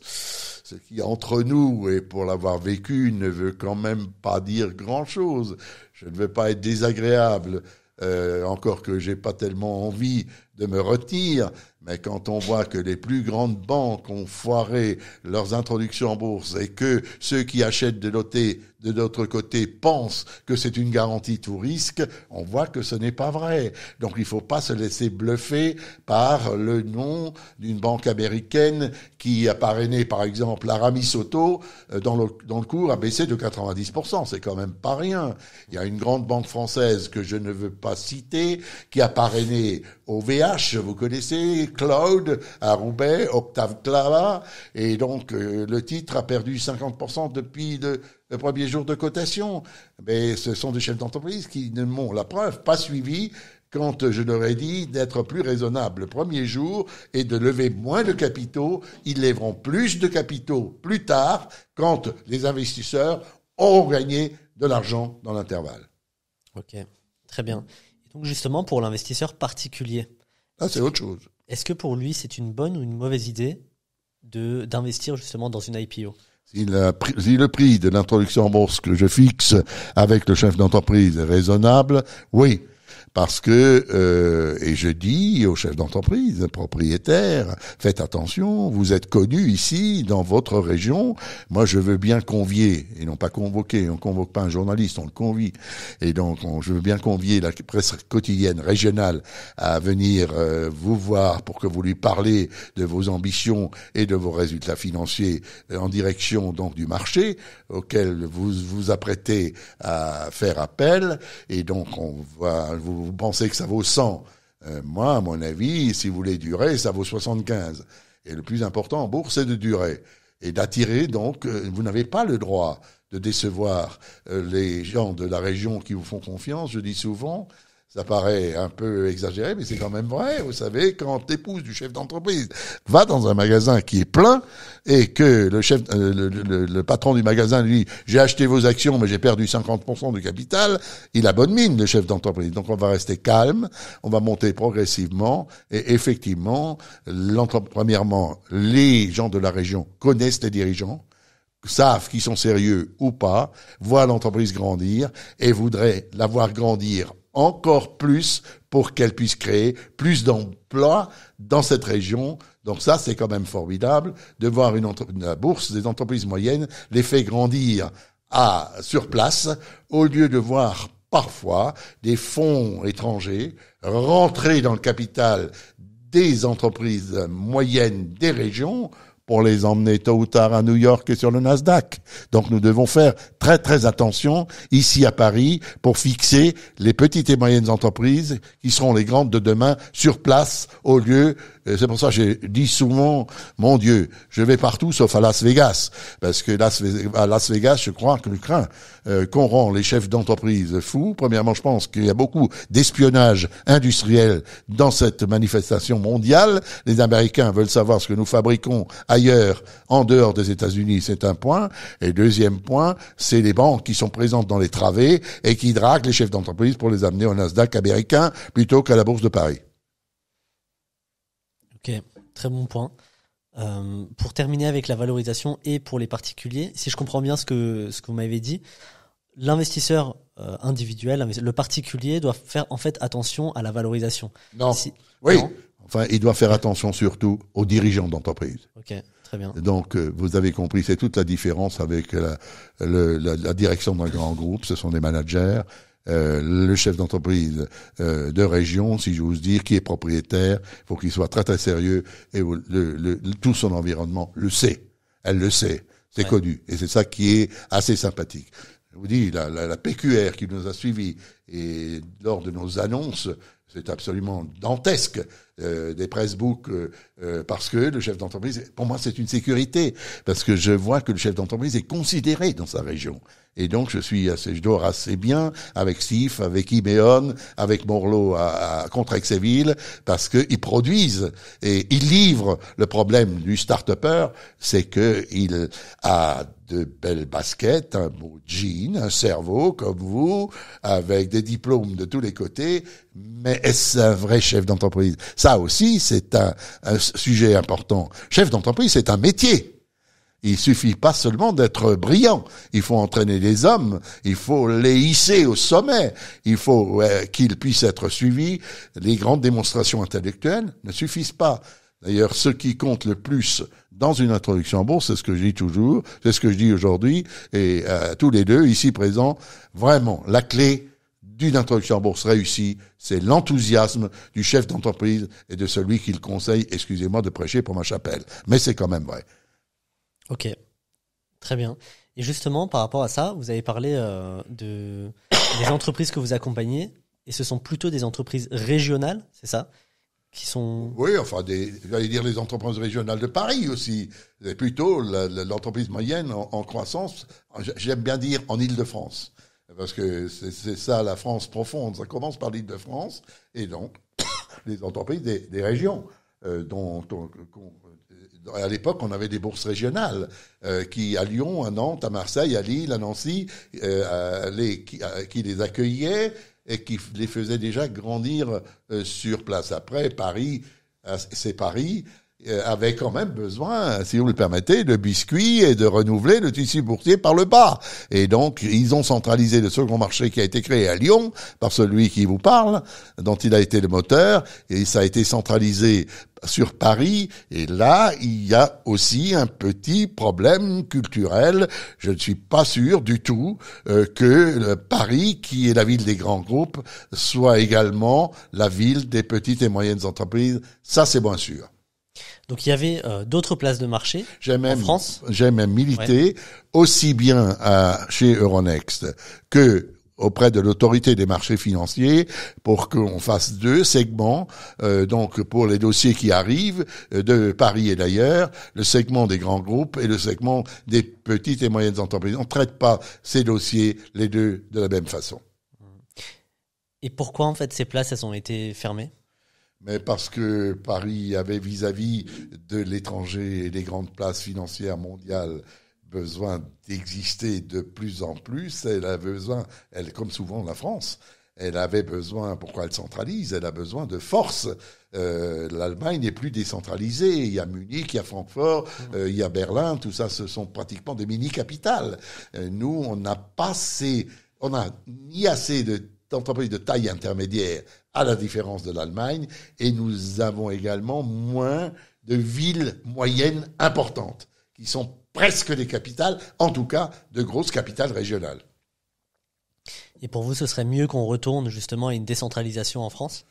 ce qui entre nous et pour l'avoir vécu ne veut quand même pas dire grand-chose. Je ne veux pas être désagréable, euh, encore que j'ai pas tellement envie de me retirer, mais quand on voit que les plus grandes banques ont foiré leurs introductions en bourse et que ceux qui achètent de l'OT de notre côté pensent que c'est une garantie tout risque, on voit que ce n'est pas vrai. Donc il ne faut pas se laisser bluffer par le nom d'une banque américaine qui a parrainé par exemple Aramis Auto euh, dans le, dans le cours a baissé de 90%. C'est quand même pas rien. Il y a une grande banque française que je ne veux pas citer qui a parrainé OVH, vous connaissez, Cloud à Roubaix, Octave Clava, et donc euh, le titre a perdu 50% depuis le, le premier jour de cotation. Mais ce sont des chefs d'entreprise qui ne m'ont, la preuve, pas suivi quand je leur ai dit d'être plus raisonnable le premier jour et de lever moins de capitaux. Ils lèveront plus de capitaux plus tard quand les investisseurs auront gagné de l'argent dans l'intervalle. Ok, très bien. donc justement, pour l'investisseur particulier. Ah, c'est autre chose. Est-ce que pour lui, c'est une bonne ou une mauvaise idée de d'investir justement dans une IPO si, le prix de l'introduction en bourse que je fixe avec le chef d'entreprise est raisonnable, oui parce que euh, et je dis aux chefs d'entreprise, propriétaires, faites attention, vous êtes connus ici dans votre région. Moi, je veux bien convier et non pas convoquer. On convoque pas un journaliste, on le convie. Et donc, je veux bien convier la presse quotidienne régionale à venir euh, vous voir pour que vous lui parlez de vos ambitions et de vos résultats financiers en direction donc du marché auquel vous vous apprêtez à faire appel. Et donc, on va vous pensez que ça vaut 100. Euh, moi, à mon avis, si vous voulez durer, ça vaut 75. Et le plus important en bourse, c'est de durer. Et d'attirer, donc, euh, vous n'avez pas le droit de décevoir euh, les gens de la région qui vous font confiance. Je dis souvent, ça paraît un peu exagéré, mais c'est quand même vrai. Vous savez, quand l'épouse du chef d'entreprise va dans un magasin qui est plein et que le chef, euh, le, patron du magasin lui, j'ai acheté vos actions, mais j'ai perdu 50% du capital, il a bonne mine, le chef d'entreprise. Donc on va rester calme, on va monter progressivement et effectivement, premièrement, les gens de la région connaissent les dirigeants savent qu'ils sont sérieux ou pas, voient l'entreprise grandir et voudraient la voir grandir encore plus pour qu'elle puisse créer plus d'emplois dans cette région. Donc ça, c'est quand même formidable de voir une, bourse des entreprises moyennes les fait grandir à sur place au lieu de voir parfois des fonds étrangers rentrer dans le capital des entreprises moyennes des régions pour les emmener tôt ou tard à New York et sur le Nasdaq. Donc nous devons faire très très attention ici à Paris pour fixer les petites et moyennes entreprises qui seront les grandes de demain sur place au lieu c'est pour ça que j'ai dit souvent, mon Dieu, je vais partout sauf à Las Vegas. Parce que à Las Vegas, je crois que le craint euh, qu'on rend les chefs d'entreprise fous. Premièrement, je pense qu'il y a beaucoup d'espionnage industriel dans cette manifestation mondiale. Les Américains veulent savoir ce que nous fabriquons ailleurs, en dehors des États-Unis, c'est un point. Et deuxième point, c'est les banques qui sont présentes dans les travées et qui draguent les chefs d'entreprise pour les amener au Nasdaq américain plutôt qu'à la Bourse de Paris. Ok, très bon point. Euh, pour terminer avec la valorisation et pour les particuliers, si je comprends bien ce que, ce que vous m'avez dit, l'investisseur euh, individuel, le particulier doit faire en fait attention à la valorisation. Non. oui. Enfin, il doit faire attention surtout aux dirigeants d'entreprise. Ok, très bien. Donc, euh, vous avez compris, c'est toute la différence avec la, la, la direction d'un grand groupe. Ce sont des managers euh, le chef d'entreprise euh, de région, si j'ose dire, qui est propriétaire, il faut qu'il soit très très sérieux et le, le, tout son environnement le sait. Elle le sait. C'est connu. Et c'est ça qui est assez sympathique. Je vous dis, la, la, la PQR qui nous a suivis et lors de nos annonces, c'est absolument dantesque euh, des pressbooks euh, euh, parce que le chef d'entreprise, pour moi, c'est une sécurité parce que je vois que le chef d'entreprise est considéré dans sa région. Et donc, je suis assez, je assez bien avec Steve, avec Imeon, avec Morlot à, à contre parce qu'ils produisent et ils livrent. Le problème du start-upper, c'est que il a de belles baskets, un beau jean, un cerveau comme vous, avec des diplômes de tous les côtés, mais est-ce un vrai chef d'entreprise? Ça aussi, c'est un, sujet important. Chef d'entreprise, c'est un métier. Il suffit pas seulement d'être brillant. Il faut entraîner les hommes. Il faut les hisser au sommet. Il faut qu'ils puissent être suivis. Les grandes démonstrations intellectuelles ne suffisent pas. D'ailleurs, ce qui compte le plus dans une introduction en bourse, c'est ce que je dis toujours, c'est ce que je dis aujourd'hui, et euh, tous les deux ici présents, vraiment, la clé d'une introduction en bourse réussie, c'est l'enthousiasme du chef d'entreprise et de celui qui le conseille, excusez-moi de prêcher pour ma chapelle. Mais c'est quand même vrai. Ok, très bien. Et justement, par rapport à ça, vous avez parlé euh, de des entreprises que vous accompagnez, et ce sont plutôt des entreprises régionales, c'est ça? Qui sont... Oui, enfin, des, j'allais dire les entreprises régionales de Paris aussi. Plutôt l'entreprise moyenne en, croissance, j'aime bien dire en Île-de-France. Parce que c'est ça la France profonde. Ça commence par l'Île-de-France et donc [coughs] les entreprises des, régions euh, dont, dont, à l'époque, on avait des bourses régionales euh, qui, à Lyon, à Nantes, à Marseille, à Lille, à Nancy, euh, qui, les accueillaient et qui les faisaient déjà grandir euh, sur place. Après, Paris, euh, c'est Paris, avait quand même besoin, si vous le permettez, de biscuits et de renouveler le tissu boursier par le bas. Et donc, ils ont centralisé le second marché qui a été créé à Lyon par celui qui vous parle, dont il a été le moteur, et ça a été centralisé sur Paris. Et là, il y a aussi un petit problème culturel. Je ne suis pas sûr du tout euh, que Paris, qui est la ville des grands groupes, soit également la ville des petites et moyennes entreprises. Ça, c'est bien sûr. Donc il y avait euh, d'autres places de marché en France. J'ai même milité aussi bien à, chez Euronext que auprès de l'autorité des marchés financiers pour qu'on fasse deux segments, euh, donc pour les dossiers qui arrivent euh, de Paris et d'ailleurs, le segment des grands groupes et le segment des petites et moyennes entreprises. On ne traite pas ces dossiers, les deux, de la même façon. Et pourquoi en fait ces places, elles ont été fermées? Mais parce que Paris avait vis-à-vis de l'étranger et des grandes places financières mondiales besoin d'exister de plus en plus, elle a besoin, elle comme souvent la France, elle avait besoin, pourquoi elle centralise? Elle a besoin de force. Euh, L'Allemagne n'est plus décentralisée. Il y a Munich, il y a Francfort, euh, il y a Berlin. Tout ça, ce sont pratiquement des mini-capitales. Euh, nous, on n'a pas assez, on a ni assez d'entreprises de taille intermédiaire à la différence de l'Allemagne, et nous avons également moins de villes moyennes importantes, qui sont presque des capitales, en tout cas de grosses capitales régionales. Et pour vous, ce serait mieux qu'on retourne justement à une décentralisation en France?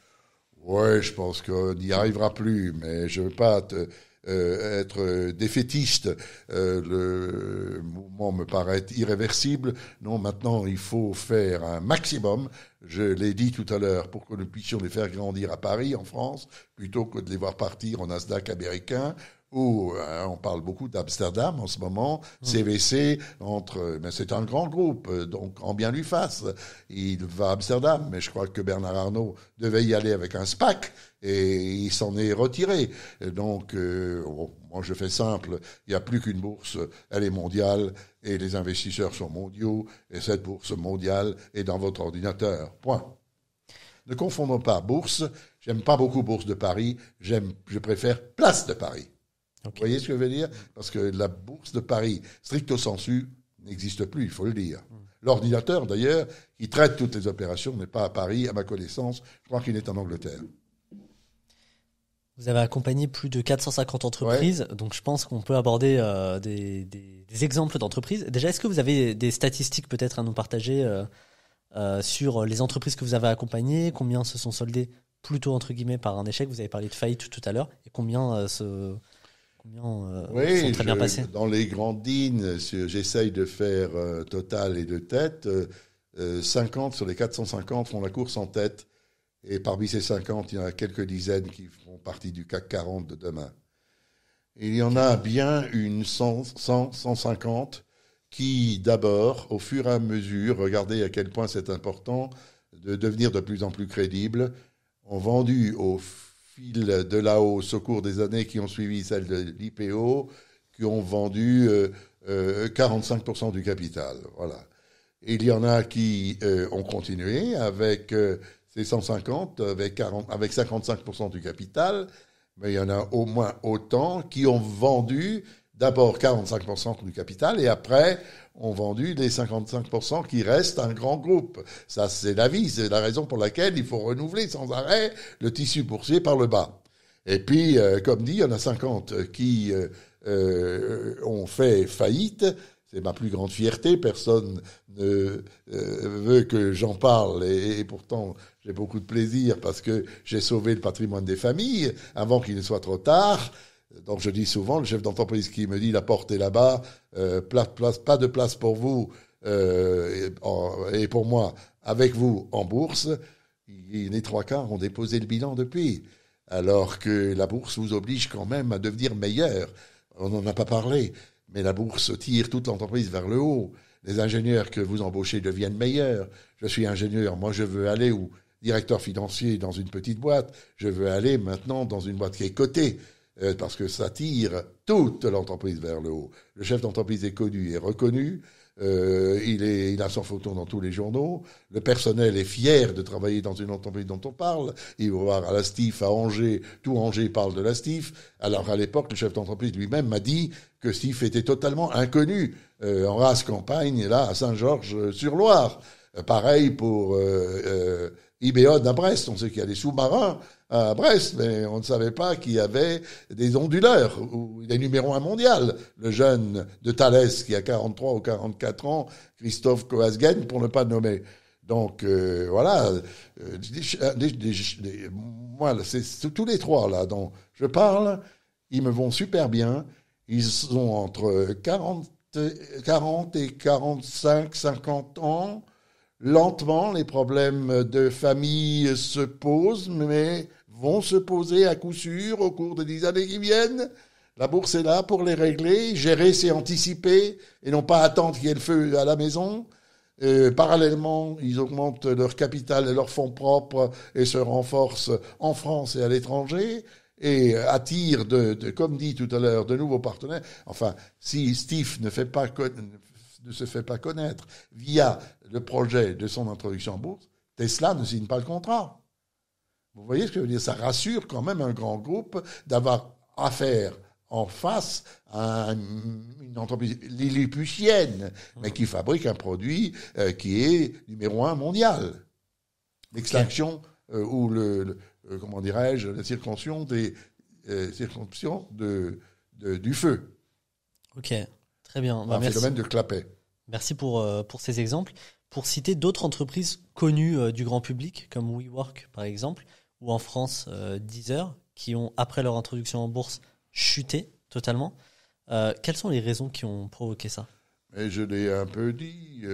Oui, je pense qu'on n'y arrivera plus, mais je ne veux pas te, euh, être défaitiste. Euh, le mouvement me paraît irréversible. Non, maintenant, il faut faire un maximum. Je l'ai dit tout à l'heure, pour que nous puissions les faire grandir à Paris, en France, plutôt que de les voir partir en Nasdaq américain hein, on parle beaucoup d'Amsterdam en ce moment, CVC, mmh. entre, mais c'est un grand groupe, donc en bien lui fasse. Il va à Amsterdam, mais je crois que Bernard Arnault devait y aller avec un SPAC et il s'en est retiré. Donc, euh, moi je fais simple, il n'y a plus qu'une bourse, elle est mondiale et les investisseurs sont mondiaux et cette bourse mondiale est dans votre ordinateur. Point. Ne confondons pas bourse. J'aime pas beaucoup bourse de Paris. J'aime, je préfère place de Paris. Vous voyez ce que je veux dire? Parce que la bourse de Paris, stricto sensu, n'existe plus, il faut le dire. Hmm. L'ordinateur, d'ailleurs, qui traite toutes les opérations, n'est pas à Paris, à ma connaissance. Je crois qu'il est en Angleterre. Vous avez accompagné plus de 450 entreprises, donc je pense qu'on peut aborder euh, des, exemples d'entreprises. Déjà, est-ce que vous avez des statistiques peut-être à nous partager euh, euh, sur les entreprises que vous avez accompagnées Combien se sont soldées plutôt entre guillemets par un échec? Vous avez parlé de faillite tout à l'heure. Et combien se Combien Oui, sont très bien passés dans les grandes lignes, j'essaye de faire total et de tête. euh, euh, 50 sur les 450 font la course en tête. Et parmi ces 50, il y en a quelques dizaines qui feront partie du CAC 40 de demain. Il y en a bien une 100, 100 150 qui, d'abord, au fur et à mesure, regardez à quel point c'est important de devenir de plus en plus crédible, ont vendu au fil de la hausse au cours des années qui ont suivi celle de l'IPO, qui ont vendu euh, euh, 45% du capital. Voilà. Il y en a qui euh, ont continué avec euh, ces 150, avec, 40, avec 55% du capital, mais il y en a au moins autant qui ont vendu d'abord 45% du capital et après ont vendu les 55% qui restent un grand groupe. Ça, c'est la vie, c'est la raison pour laquelle il faut renouveler sans arrêt le tissu boursier par le bas. Et puis, euh, comme dit, il y en a 50 qui euh, euh, ont fait faillite. C'est ma plus grande fierté. Personne ne veut que j'en parle. Et pourtant, j'ai beaucoup de plaisir parce que j'ai sauvé le patrimoine des familles avant qu'il ne soit trop tard. Donc je dis souvent, le chef d'entreprise qui me dit la porte est là-bas, euh, pas de place pour vous euh, et, et pour moi avec vous en bourse, les trois quarts ont déposé le bilan depuis. Alors que la bourse vous oblige quand même à devenir meilleur. On n'en a pas parlé, mais la bourse tire toute l'entreprise vers le haut. Les ingénieurs que vous embauchez deviennent meilleurs. Je suis ingénieur, moi je veux aller où directeur financier dans une petite boîte, je veux aller maintenant dans une boîte qui est cotée, euh, parce que ça tire toute l'entreprise vers le haut. Le chef d'entreprise est connu et reconnu, euh, il, est, il a son photo dans tous les journaux, le personnel est fier de travailler dans une entreprise dont on parle, il va voir à la STIF, à Angers, tout Angers parle de la STIF, alors à l'époque, le chef d'entreprise lui-même m'a dit que STIF était totalement inconnu euh, en race campagne, là, à Saint-Georges-sur-Loire. Euh, pareil pour euh, euh, Ibéon à Brest. On sait qu'il y a des sous-marins à Brest, mais on ne savait pas qu'il y avait des onduleurs. Où il est numéro mondial. Le jeune de Thalès, qui a 43 ou 44 ans, Christophe Coasgen, pour ne pas nommer. Donc euh, voilà, euh, des- des- des- des- moi, c'est c'est tous les trois là dont je parle, ils me vont super bien. Ils sont entre 40, 40 et 45, 50 ans. Lentement, les problèmes de famille se posent, mais vont se poser à coup sûr au cours des dix années qui viennent. La bourse est là pour les régler. Gérer, c'est anticiper et non pas attendre qu'il y ait le feu à la maison. Euh, parallèlement, ils augmentent leur capital et leurs fonds propres et se renforcent en France et à l'étranger et attirent, de, de- comme dit tout à l'heure, de nouveaux partenaires. Enfin, si Steve ne, fait pas ne se fait pas connaître via le projet de son introduction en bourse, Tesla ne signe pas le contrat. Vous voyez ce que je veux dire? Ça rassure quand même un grand groupe d'avoir affaire en face à une entreprise lilliputienne, mais qui fabrique un produit euh, qui est numéro un mondial. L'extinction euh, ou le, le- euh, comment dirais-je la circoncision des circoncision de, de- du feu, Ok, très bien. Bah, un merci. phénomène de clapet. Merci pour, pour ces exemples. Pour citer d'autres entreprises connues euh, du grand public, comme WeWork par exemple, ou en France euh, Deezer, qui ont, après leur introduction en bourse, chuté totalement. Euh, quelles sont les raisons qui ont provoqué ça? Mais je l'ai un peu dit,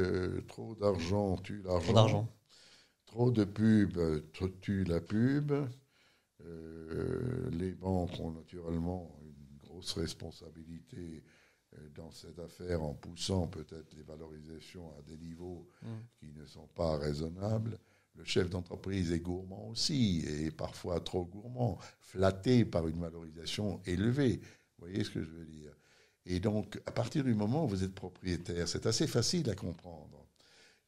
trop d'argent tue l'argent. Trop d'argent. Trop de pub tue la pub. Les banques ont naturellement une grosse responsabilité dans cette affaire en poussant peut-être les valorisations à des niveaux Mm. qui ne sont pas raisonnables. Le chef d'entreprise est gourmand aussi, et parfois trop gourmand, flatté par une valorisation élevée. Vous voyez ce que je veux dire? Et donc, à partir du moment où vous êtes propriétaire, c'est assez facile à comprendre.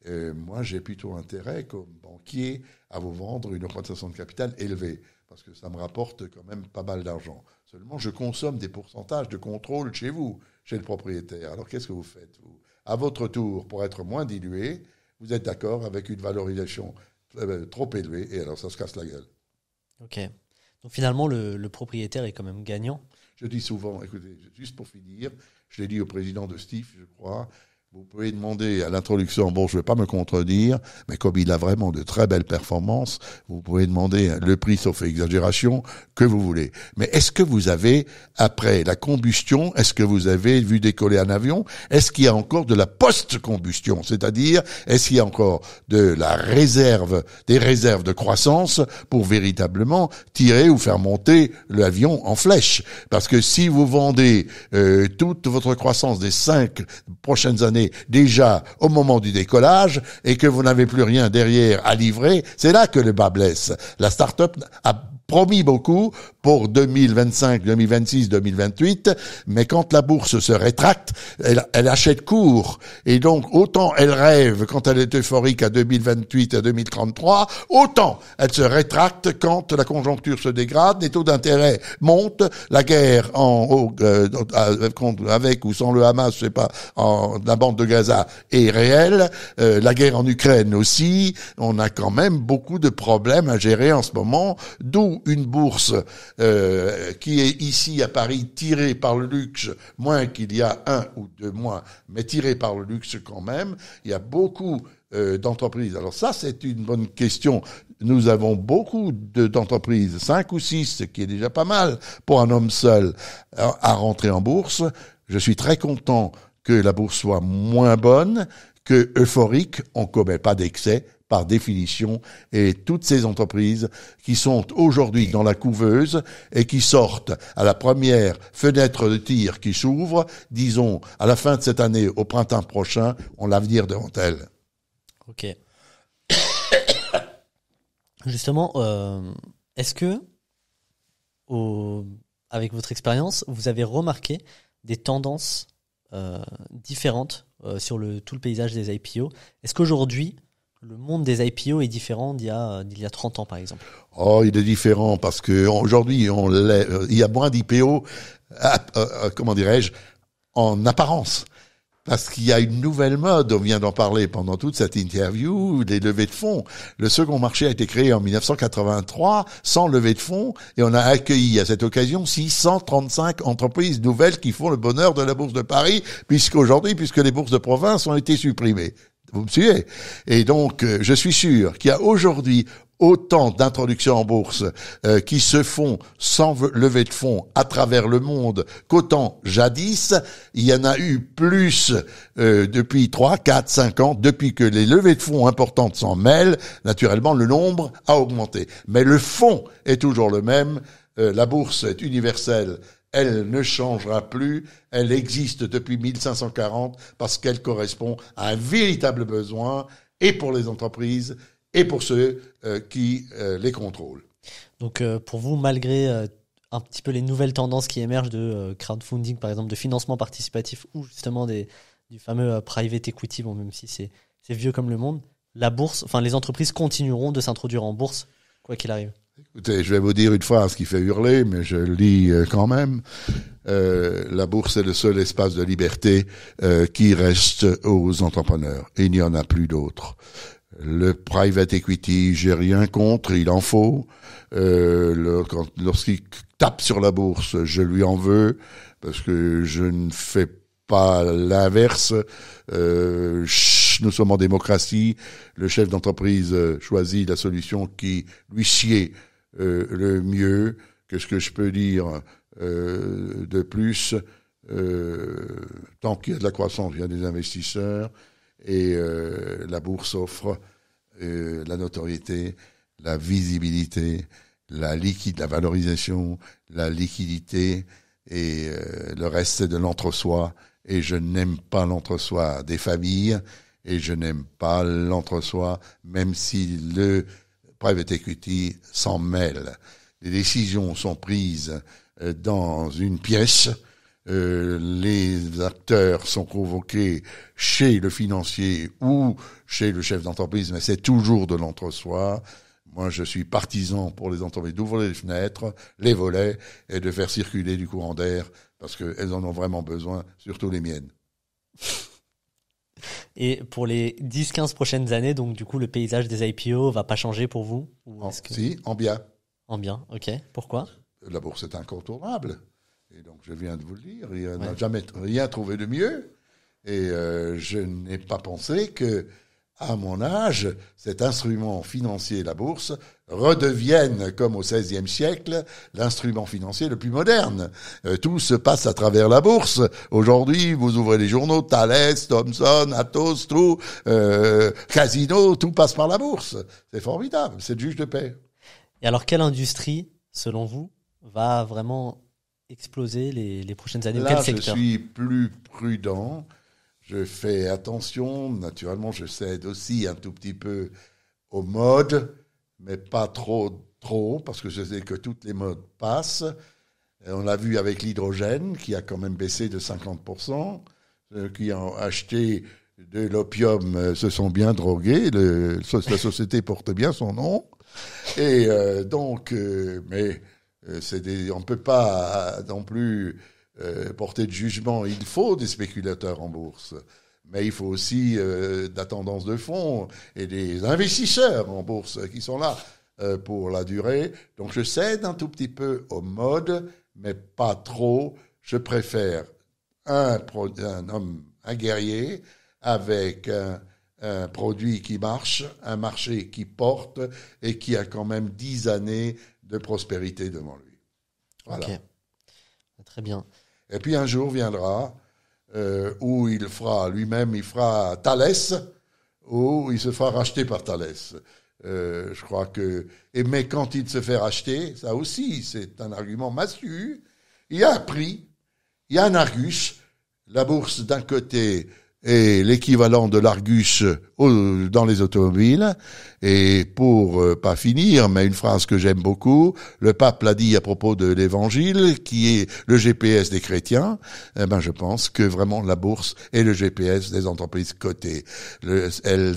Euh, moi, j'ai plutôt intérêt, comme banquier, à vous vendre une augmentation de capital élevée, parce que ça me rapporte quand même pas mal d'argent. Seulement, je consomme des pourcentages de contrôle chez vous, chez le propriétaire. Alors, qu'est-ce que vous faites, vous? À votre tour, pour être moins dilué, vous êtes d'accord avec une valorisation euh, trop élevée, et alors ça se casse la gueule. Ok. Donc finalement, le, le propriétaire est quand même gagnant? Je dis souvent, écoutez, juste pour finir, je l'ai dit au président de Steve, je crois, Vous pouvez demander à l'introduction bourse, je ne vais pas me contredire, mais comme il a vraiment de très belles performances, vous pouvez demander le prix sauf exagération que vous voulez. Mais est-ce que vous avez, après la combustion, est-ce que vous avez vu décoller un avion? Est-ce qu'il y a encore de la post-combustion? C'est-à-dire, est-ce qu'il y a encore de la réserve, des réserves de croissance pour véritablement tirer ou faire monter l'avion en flèche? Parce que si vous vendez euh, toute votre croissance des cinq prochaines années déjà au moment du décollage et que vous n'avez plus rien derrière à livrer, c'est là que le bas blesse. La start-up a promis beaucoup pour 2025, 2026, 2028, mais quand la bourse se rétracte, elle, elle, achète court. Et donc, autant elle rêve quand elle est euphorique à 2028, à 2033, autant elle se rétracte quand la conjoncture se dégrade, les taux d'intérêt montent, la guerre en, euh, avec ou sans le Hamas, je sais pas, en la bande de Gaza est réelle, euh, la guerre en Ukraine aussi, on a quand même beaucoup de problèmes à gérer en ce moment, d'où une bourse euh, qui est ici à Paris tiré par le luxe, moins qu'il y a un ou deux mois, mais tiré par le luxe quand même. Il y a beaucoup euh, d'entreprises. Alors ça, c'est une bonne question. Nous avons beaucoup d'entreprises, cinq ou six, ce qui est déjà pas mal pour un homme seul, à rentrer en bourse. Je suis très content que la bourse soit moins bonne, que euphorique, on commet pas d'excès, par définition, et toutes ces entreprises qui sont aujourd'hui dans la couveuse et qui sortent à la première fenêtre de tir qui s'ouvre, disons à la fin de cette année, au printemps prochain, ont l'avenir devant elles. Ok. [coughs] Justement, euh, est-ce que, avec votre expérience, vous avez remarqué des tendances euh, différentes euh, sur le, tout le paysage des IPO Est-ce qu'aujourd'hui, le monde des IPO est différent d'il y a d'il y a 30 ans par exemple Oh, il est différent parce que aujourd'hui on il y a moins d'IPO euh, euh, comment dirais-je en apparence. Parce qu'il y a une nouvelle mode, on vient d'en parler pendant toute cette interview, les levées de fonds. Le second marché a été créé en 1983 sans levée de fonds et on a accueilli à cette occasion 635 entreprises nouvelles qui font le bonheur de la bourse de Paris, puisqu'aujourd'hui, puisque les bourses de province ont été supprimées. Vous me suivez? Et donc, euh, je suis sûr qu'il y a aujourd'hui autant d'introductions en bourse euh, qui se font sans lever de fonds à travers le monde qu'autant jadis. Il y en a eu plus euh, depuis 3, 4, 5 ans, depuis que les levées de fonds importantes s'en mêlent. Naturellement, le nombre a augmenté. Mais le fond est toujours le même. la bourse est universelle elle ne changera plus, elle existe depuis 1540 parce qu'elle correspond à un véritable besoin et pour les entreprises et pour ceux euh, qui euh, les contrôlent. Donc euh, pour vous, malgré un petit peu les nouvelles tendances qui émergent de crowdfunding, par exemple, de financement participatif ou justement des, du fameux private equity, bon, même si c'est vieux comme le monde, la bourse, enfin les entreprises continueront de s'introduire en bourse, quoi qu'il arrive. Écoutez, je vais vous dire une phrase qui fait hurler, mais je le lis euh, quand même. Euh, la bourse est le seul espace de liberté euh, qui reste aux entrepreneurs. il n'y en a plus d'autres. Le private equity, j'ai rien contre, il en faut. Lorsqu'il tape sur la bourse, je lui en veux parce que je ne fais pas l'inverse. Nous sommes en démocratie. Le chef d'entreprise choisit la solution qui lui sied le mieux. Qu'est-ce que je peux dire euh, de plus euh, Tant qu'il y a de la croissance, il y a des investisseurs et la bourse offre la notoriété, la visibilité, la valorisation, la liquidité et le reste c'est de l'entre-soi. Et je n'aime pas l'entre-soi des familles et je n'aime pas l'entre-soi, même si le private equity s'en mêle. Les décisions sont prises euh, dans une pièce. Euh, les acteurs sont convoqués chez le financier ou chez le chef d'entreprise, mais c'est toujours de l'entre-soi. Moi, je suis partisan pour les entreprises d'ouvrir les fenêtres, les volets et de faire circuler du courant d'air parce qu'elles en ont vraiment besoin, surtout les miennes. Et pour les 10-15 prochaines années, donc du coup, le paysage des IPO va pas changer pour vous Si, en bien. En bien, ok. Pourquoi? La bourse est incontournable. Et donc, je viens de vous le dire, il n'a jamais rien trouvé de mieux. Et euh, je n'ai pas pensé que, à mon âge, cet instrument financier, la bourse, redevienne, comme au XVIe siècle, l'instrument financier le plus moderne. Euh, tout se passe à travers la bourse. Aujourd'hui, vous ouvrez les journaux, Thales, Thomson, Atos, tout, euh, Casino, tout passe par la bourse. C'est formidable, c'est le juge de paix. Et alors, quelle industrie, selon vous, va vraiment exploser les, les prochaines années? Là, Quel je secteur? suis plus prudent. Je fais attention. Naturellement, je cède aussi un tout petit peu aux modes, mais pas trop, trop, parce que je sais que toutes les modes passent. Et on l'a vu avec l'hydrogène, qui a quand même baissé de 50%. Ceux qui ont acheté de l'opium euh, se sont bien drogués. La société porte bien son nom. Et euh, donc, euh, mais euh, des, on peut pas euh, non plus euh, porter de jugement. Il faut des spéculateurs en bourse, mais il faut aussi euh, de la tendance de fonds et des investisseurs en bourse qui sont là euh, pour la durée. Donc, je cède un tout petit peu au mode, mais pas trop. Je préfère un, homme, un guerrier avec un, produit qui marche, un marché qui porte et qui a quand même dix années de prospérité devant lui. Voilà. Très bien. Et puis un jour viendra euh, où il fera lui-même, il fera Thalès, où il se fera racheter par Thalès. Euh, je crois que. Et mais quand il se fait racheter, ça aussi, c'est un argument massu. Il y a un prix, il y a un argus. La bourse d'un côté est l'équivalent de l'argus dans les automobiles. Et pour euh, pas finir, mais une phrase que j'aime beaucoup, le pape l'a dit à propos de l'évangile, qui est le GPS des chrétiens. Eh ben, je pense que vraiment la bourse est le GPS des entreprises cotées. Le- elles,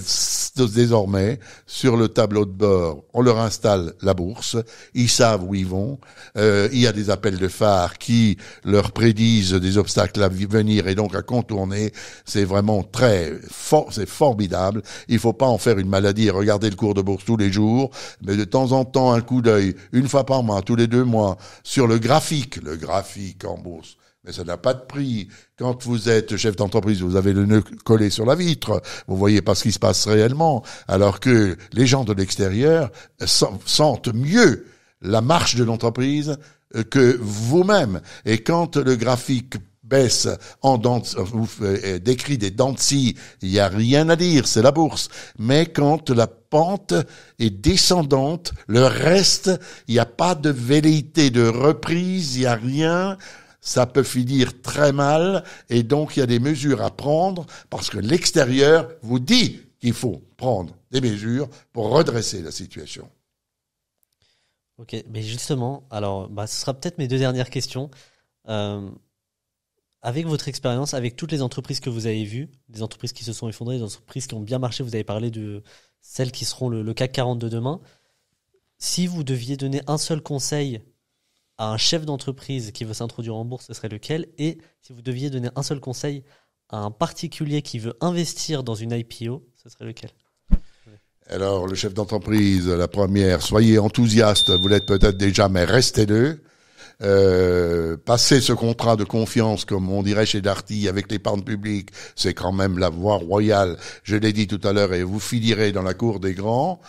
désormais, sur le tableau de bord, on leur installe la bourse. Ils savent où ils vont. Euh, il y a des appels de phare qui leur prédisent des obstacles à venir et donc à contourner. C'est vraiment très fort, c'est formidable. Il faut pas en faire une maladie et regarder le cours de bourse tous les jours, mais de temps en temps un coup d'œil, une fois par mois, tous les deux mois, sur le graphique, le graphique en bourse. Mais ça n'a pas de prix. Quand vous êtes chef d'entreprise, vous avez le nœud collé sur la vitre. Vous voyez pas ce qui se passe réellement. Alors que les gens de l'extérieur sen- sentent mieux la marche de l'entreprise euh, que vous-même. Et quand le graphique baisse en dents, de- vous euh, décrit des dents de il n'y a rien à dire, c'est la bourse. Mais quand la pente est descendante, le reste, il n'y a pas de velléité de reprise, il n'y a rien. Ça peut finir très mal et donc il y a des mesures à prendre parce que l'extérieur vous dit qu'il faut prendre des mesures pour redresser la situation. Ok, mais justement, alors, bah, ce sera peut-être mes deux dernières questions. Euh, avec votre expérience, avec toutes les entreprises que vous avez vues, des entreprises qui se sont effondrées, des entreprises qui ont bien marché, vous avez parlé de celles qui seront le, CAC 40 de demain. Si vous deviez donner un seul conseil à un chef d'entreprise qui veut s'introduire en bourse, ce serait lequel? Et si vous deviez donner un seul conseil à un particulier qui veut investir dans une IPO, ce serait lequel? Alors, le chef d'entreprise, la première, soyez enthousiaste, vous l'êtes peut-être déjà, mais restez-le. Euh, passer ce contrat de confiance, comme on dirait chez Darty, avec l'épargne publique, c'est quand même la voie royale. Je l'ai dit tout à l'heure, et vous finirez dans la cour des grands.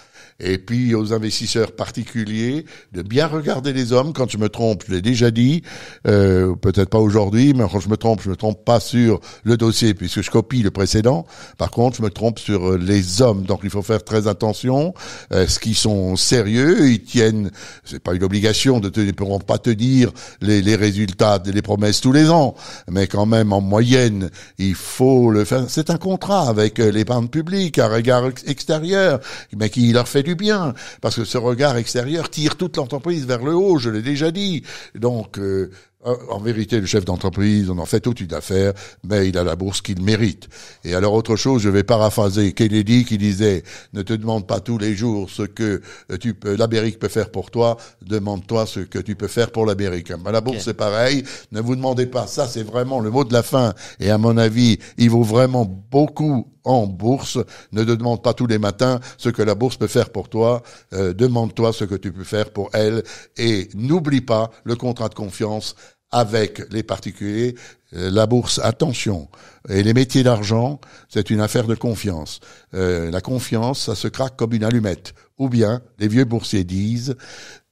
Et puis aux investisseurs particuliers de bien regarder les hommes. Quand je me trompe, je l'ai déjà dit, euh, peut-être pas aujourd'hui, mais quand je me trompe, je me trompe pas sur le dossier puisque je copie le précédent. Par contre, je me trompe sur euh, les hommes. Donc il faut faire très attention. Est-ce qu'ils sont sérieux Ils tiennent. C'est pas une obligation de te, ils pourront pas te dire les, les résultats, les promesses tous les ans, mais quand même en moyenne, il faut le faire. C'est un contrat avec euh, l'épargne publique, un regard ex- extérieur, mais qui leur fait du bien, parce que ce regard extérieur tire toute l'entreprise vers le haut. Je l'ai déjà dit. Donc euh, en vérité, le chef d'entreprise, on en fait toute une affaire, mais il a la bourse qu'il mérite. Et alors, autre chose, je vais paraphraser Kennedy qui disait, ne te demande pas tous les jours ce que euh, tu peux, l'Amérique peut faire pour toi, demande-toi ce que tu peux faire pour l'Amérique. Ben, la bourse, c'est pareil. Ne vous demandez pas. Ça, c'est vraiment le mot de la fin. Et à mon avis, il vaut vraiment beaucoup en bourse. Ne te demande pas tous les matins ce que la bourse peut faire pour toi. Euh, demande-toi ce que tu peux faire pour elle. Et n'oublie pas le contrat de confiance avec les particuliers, euh, la bourse, attention, et les métiers d'argent, c'est une affaire de confiance. Euh, la confiance, ça se craque comme une allumette. Ou bien, les vieux boursiers disent,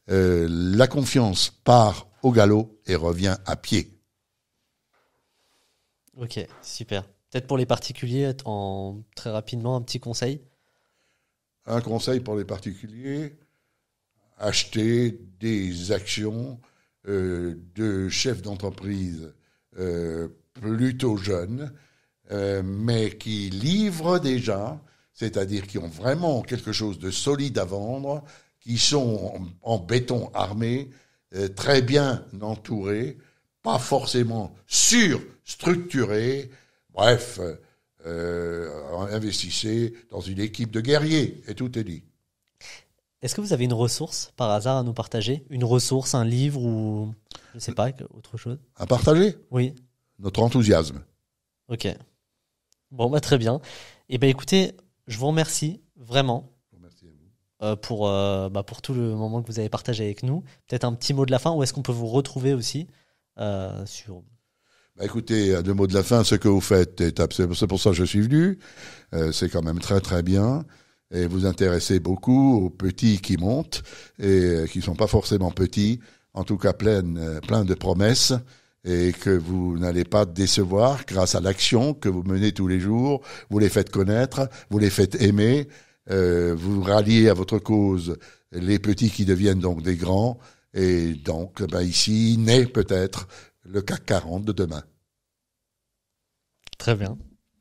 euh, la confiance part au galop et revient à pied. Ok, super. Peut-être pour les particuliers, très rapidement, un petit conseil. Un conseil pour les particuliers acheter des actions euh, de chefs d'entreprise euh, plutôt jeunes, euh, mais qui livrent déjà, c'est-à-dire qui ont vraiment quelque chose de solide à vendre, qui sont en, en béton armé, très bien entourés, pas forcément surstructurés. Bref, investissez dans une équipe de guerriers et tout est dit. Est-ce que vous avez une ressource par hasard à nous partager? Une ressource, un livre ou je sais pas, autre chose? À partager? Oui. Notre enthousiasme. Ok. Bon, bah très bien. Eh ben écoutez, je vous remercie vraiment. Merci à vous. Euh, pour, euh, bah, pour tout le moment que vous avez partagé avec nous. Peut-être un petit mot de la fin, où est-ce qu'on peut vous retrouver aussi euh, sur... Bah écoutez, deux mots de la fin, ce que vous faites, c'est pour ça que je suis venu. c'est quand même très très bien et vous intéressez beaucoup aux petits qui montent et euh, qui sont pas forcément petits, en tout cas plein, euh, plein de promesses et que vous n'allez pas décevoir grâce à l'action que vous menez tous les jours. Vous les faites connaître, vous les faites aimer, euh, vous ralliez à votre cause les petits qui deviennent donc des grands. Et donc, ben ici naît peut-être le CAC 40 de demain. Très bien.